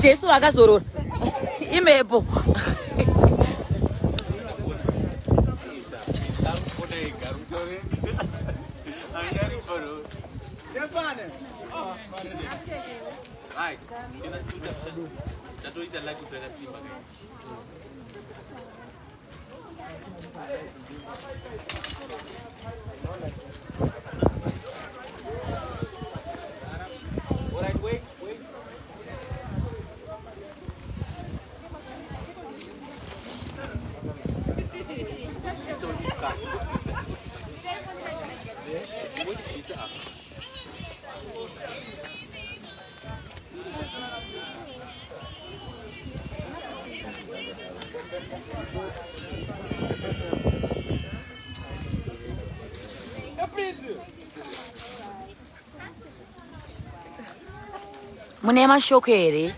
Jesu akazorora. Imhepo. Right. Tena tuta- tatoita like kupeleka Simba guys. Alright, mune mashoko here?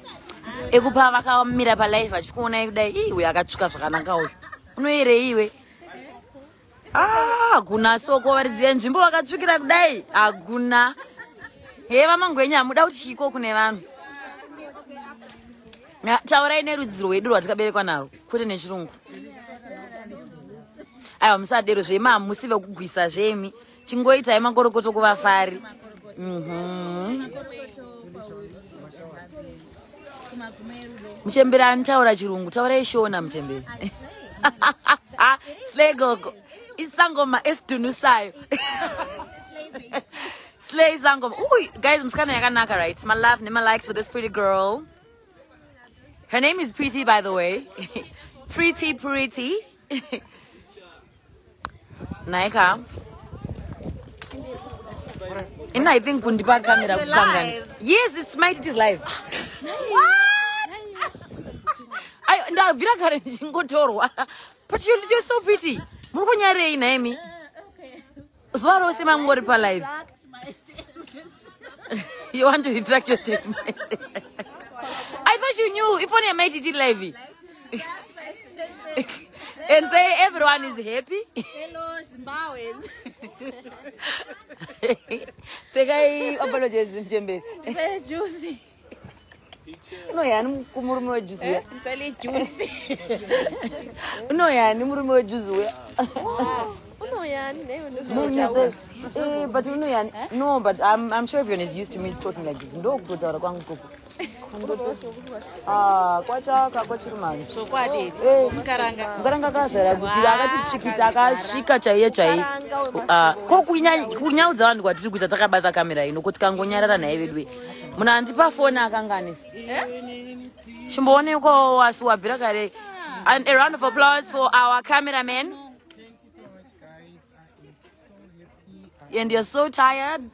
Ekupa vakamira palife vachikuonai kudai ii uyo akatsvuka zvakanaka uyu. Unoyerei iwe? Ah, hakuna soko varidziya nzvimbo vakatsvukira kudai. Hakuna he vamangwenyi hamuda kuti chiko kune vanhu? Taurai nerudzi rwedu rwatikaberekwa narwo kwete nechirungu. Aiwa musadero zvema hamusi vekugwisa zvemi chingoitai makorokoto kuvafari. Mhm. Muchemberi anitaura chirungu taurai shona muchemberi slegogo isangoma esidunusayo slay isangoma Uy, guys musikana yakanaka right? My love nema likes for this pretty girl. Her name is pretty by the way. [laughs] Pretty pretty. [laughs] Naika ina i think kundipa kamera kukanganisa yes it's might it is live. Ndabvira kare ndichingotorwa but you're just so pretty. Muri kunyarei naimi zuva rose mangori palive [laughs] you want to retract your statement? [laughs] I thought you knew if only i might it live and say everyone is happy Hello, Zimbabweans. [laughs] pfekai apologies mchemberi Very juicy. unoyani kumurume wejuzi uya It's only juicy. unoyani murume wejuzi uya Unoyani, never know No, what no, I but- was. eh, but unoyani no but I'm, i'm sure everyone is used to me talking like this ndokutotaura kwangu koko Ah, kwachaka kwachirumani Chokwadi. Mukaranga. mukaranga kazara kuti akati chikita akasvika chaiye chai Ah, ko kunya- kunyaudza vanhu kwatiri kuita takabata kamera ino kuti kangonyarara nhaye vedwe munhu andipa foni akanganisa. Chimboonekwawo wasi wabvira kare? And a round of applause for our cameraman. And you're so tired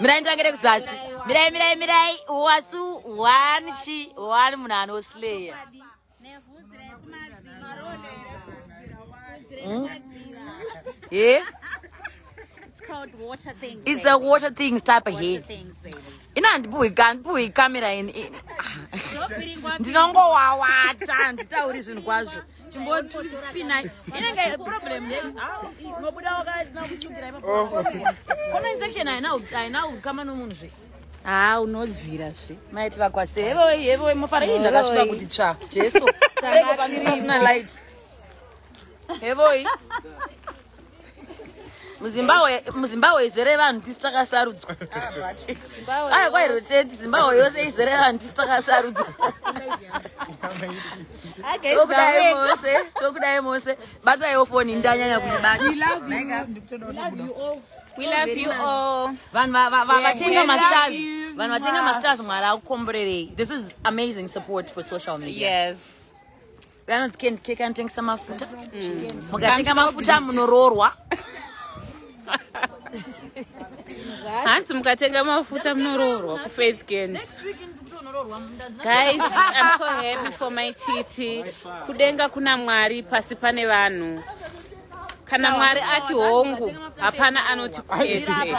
mirai nditangire kuzasi mirai mirai mirai wasu one chi one munhu anoslaya yeah It's called water things. it's baby. the water things type of baby. ina handipuhwi kamera ini Ndinongo ndinongowawata nditauri zvinhu kwazvo chimbotspinai inenge problem unobudawo kasina kuchukirai kona infection haina ukama nomunhu zve ha unobvira zve maiti vakwasi hevoi hevoi mufara ii ndakasviba kuti tsva jesu. Seko pasina light? hevoi muzimbabwe izere vanhu tisi takasarudzwa aya kwairoteti zimbabwe yose izere vanhu tisi takasarudzwa tokudai mose tokudai mose bataiwo foni ndanyanya kuibata vatenga mastars vanhu vatenga mastars mwari akukomborerei this is amazing support for social media Yes. vanonzi keke anotengesa mafuta mukatenga mafuta munoroorwa hanzi mukatenga mafuta munoroorwa kufaith kens guys i'm so happy for my titi. Kudenga kuna mwari pasi pane vanhu. Kana mwari ati hongu hapana anoti kwete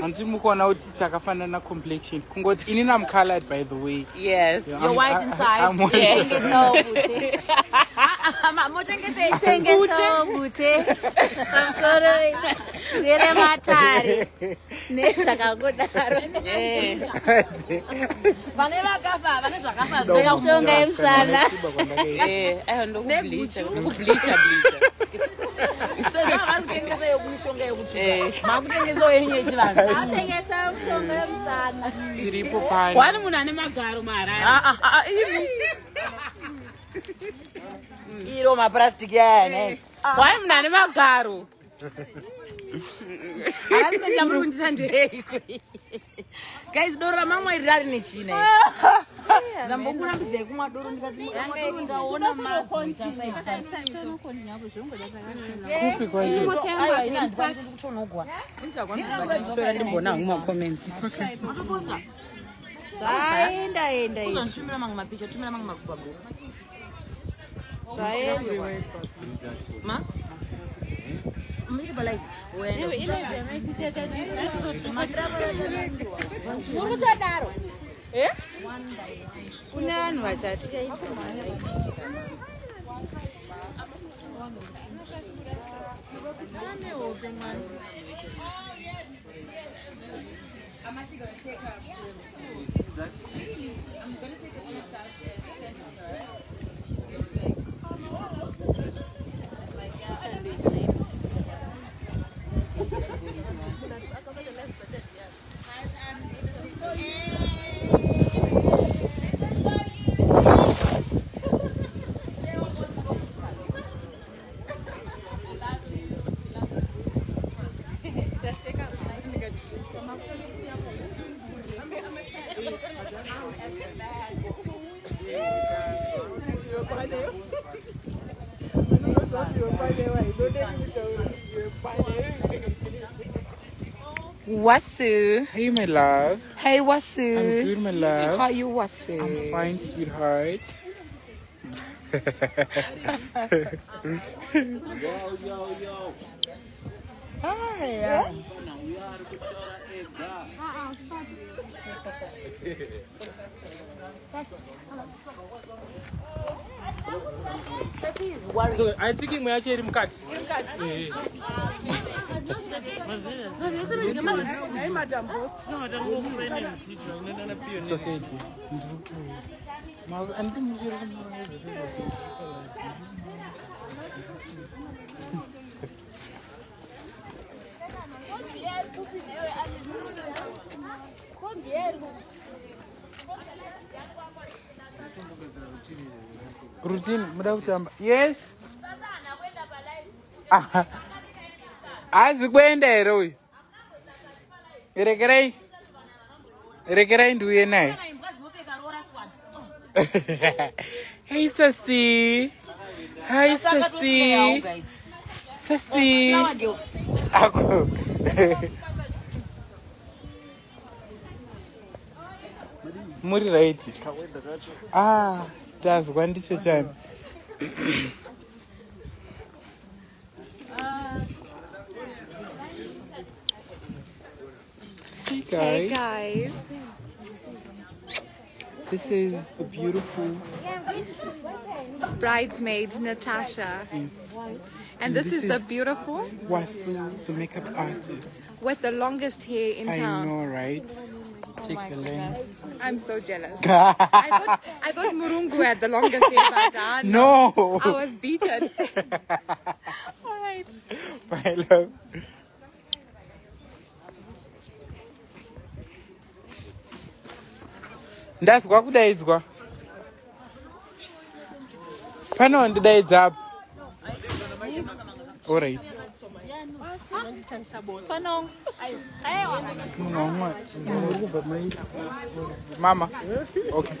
handiti mukuona kuti takafanana complexion. Kungoti inini am colored by the way. Yes Yeah, You're I'm- white inside. I'm white. Yes. inside. tengesawo bute. pamusoro verematare nezvakangodaro vane vakafa vane zvakafa mishonga yemusana ndokubleacha bleacha sezvo sei kutsvuka makutengesawo yenyu yechivanhu atengesa mushonga yemusana tiripo pani. Wani munhu ane magaro Ah, ah, ah, imi. iro mapurastiki aya nai wani munhu ane magaro? Haasi kuenda muri kundita ndeiko guys doro ramamwairi rari nechina [laughs] ndambokurambidzai kumwa doro ndikati ndaona Kupi kwacho? kutonogwa nditora ndimbona hangu macomments zvaenda enda izvi uzonditumira mamwe mapicha tumira mamwe makubhabhu zvaenda ma miri palai urikutodaro kune vanhu vachati chaituma Wasu. Hey, my love. Hey, Wasu. I'm good, my love. How are you, Wasu? I'm fine, sweetheart. Hi. So, I think imwe yacho iri mukati Eh. It's okay, dear. Ndiri kuuya. Ma- handiti rutini muda kutamba. Yes. Hazi kuenda here uyu regerai regerai ndiuye naye. [laughs] Hei sasi hai sasi sasi ako. [laughs] Muri right. Ah tazwa ndicho chani Hey Hey, guys. guys. This is the beautiful Bridesmaid Natasha. And this, is, the beautiful Wasu, the makeup artist. with the longest hair in I town. know, right? Oh the goodness. lens. I'm so jealous. [laughs] I thought I thought Murungu had the longest hair, but uh, No. I was beaten. [laughs] All right. My love. ndazwa kudaidzwa pane wandidaidza apo orit munhu wamwa uri kubva mai mama okay.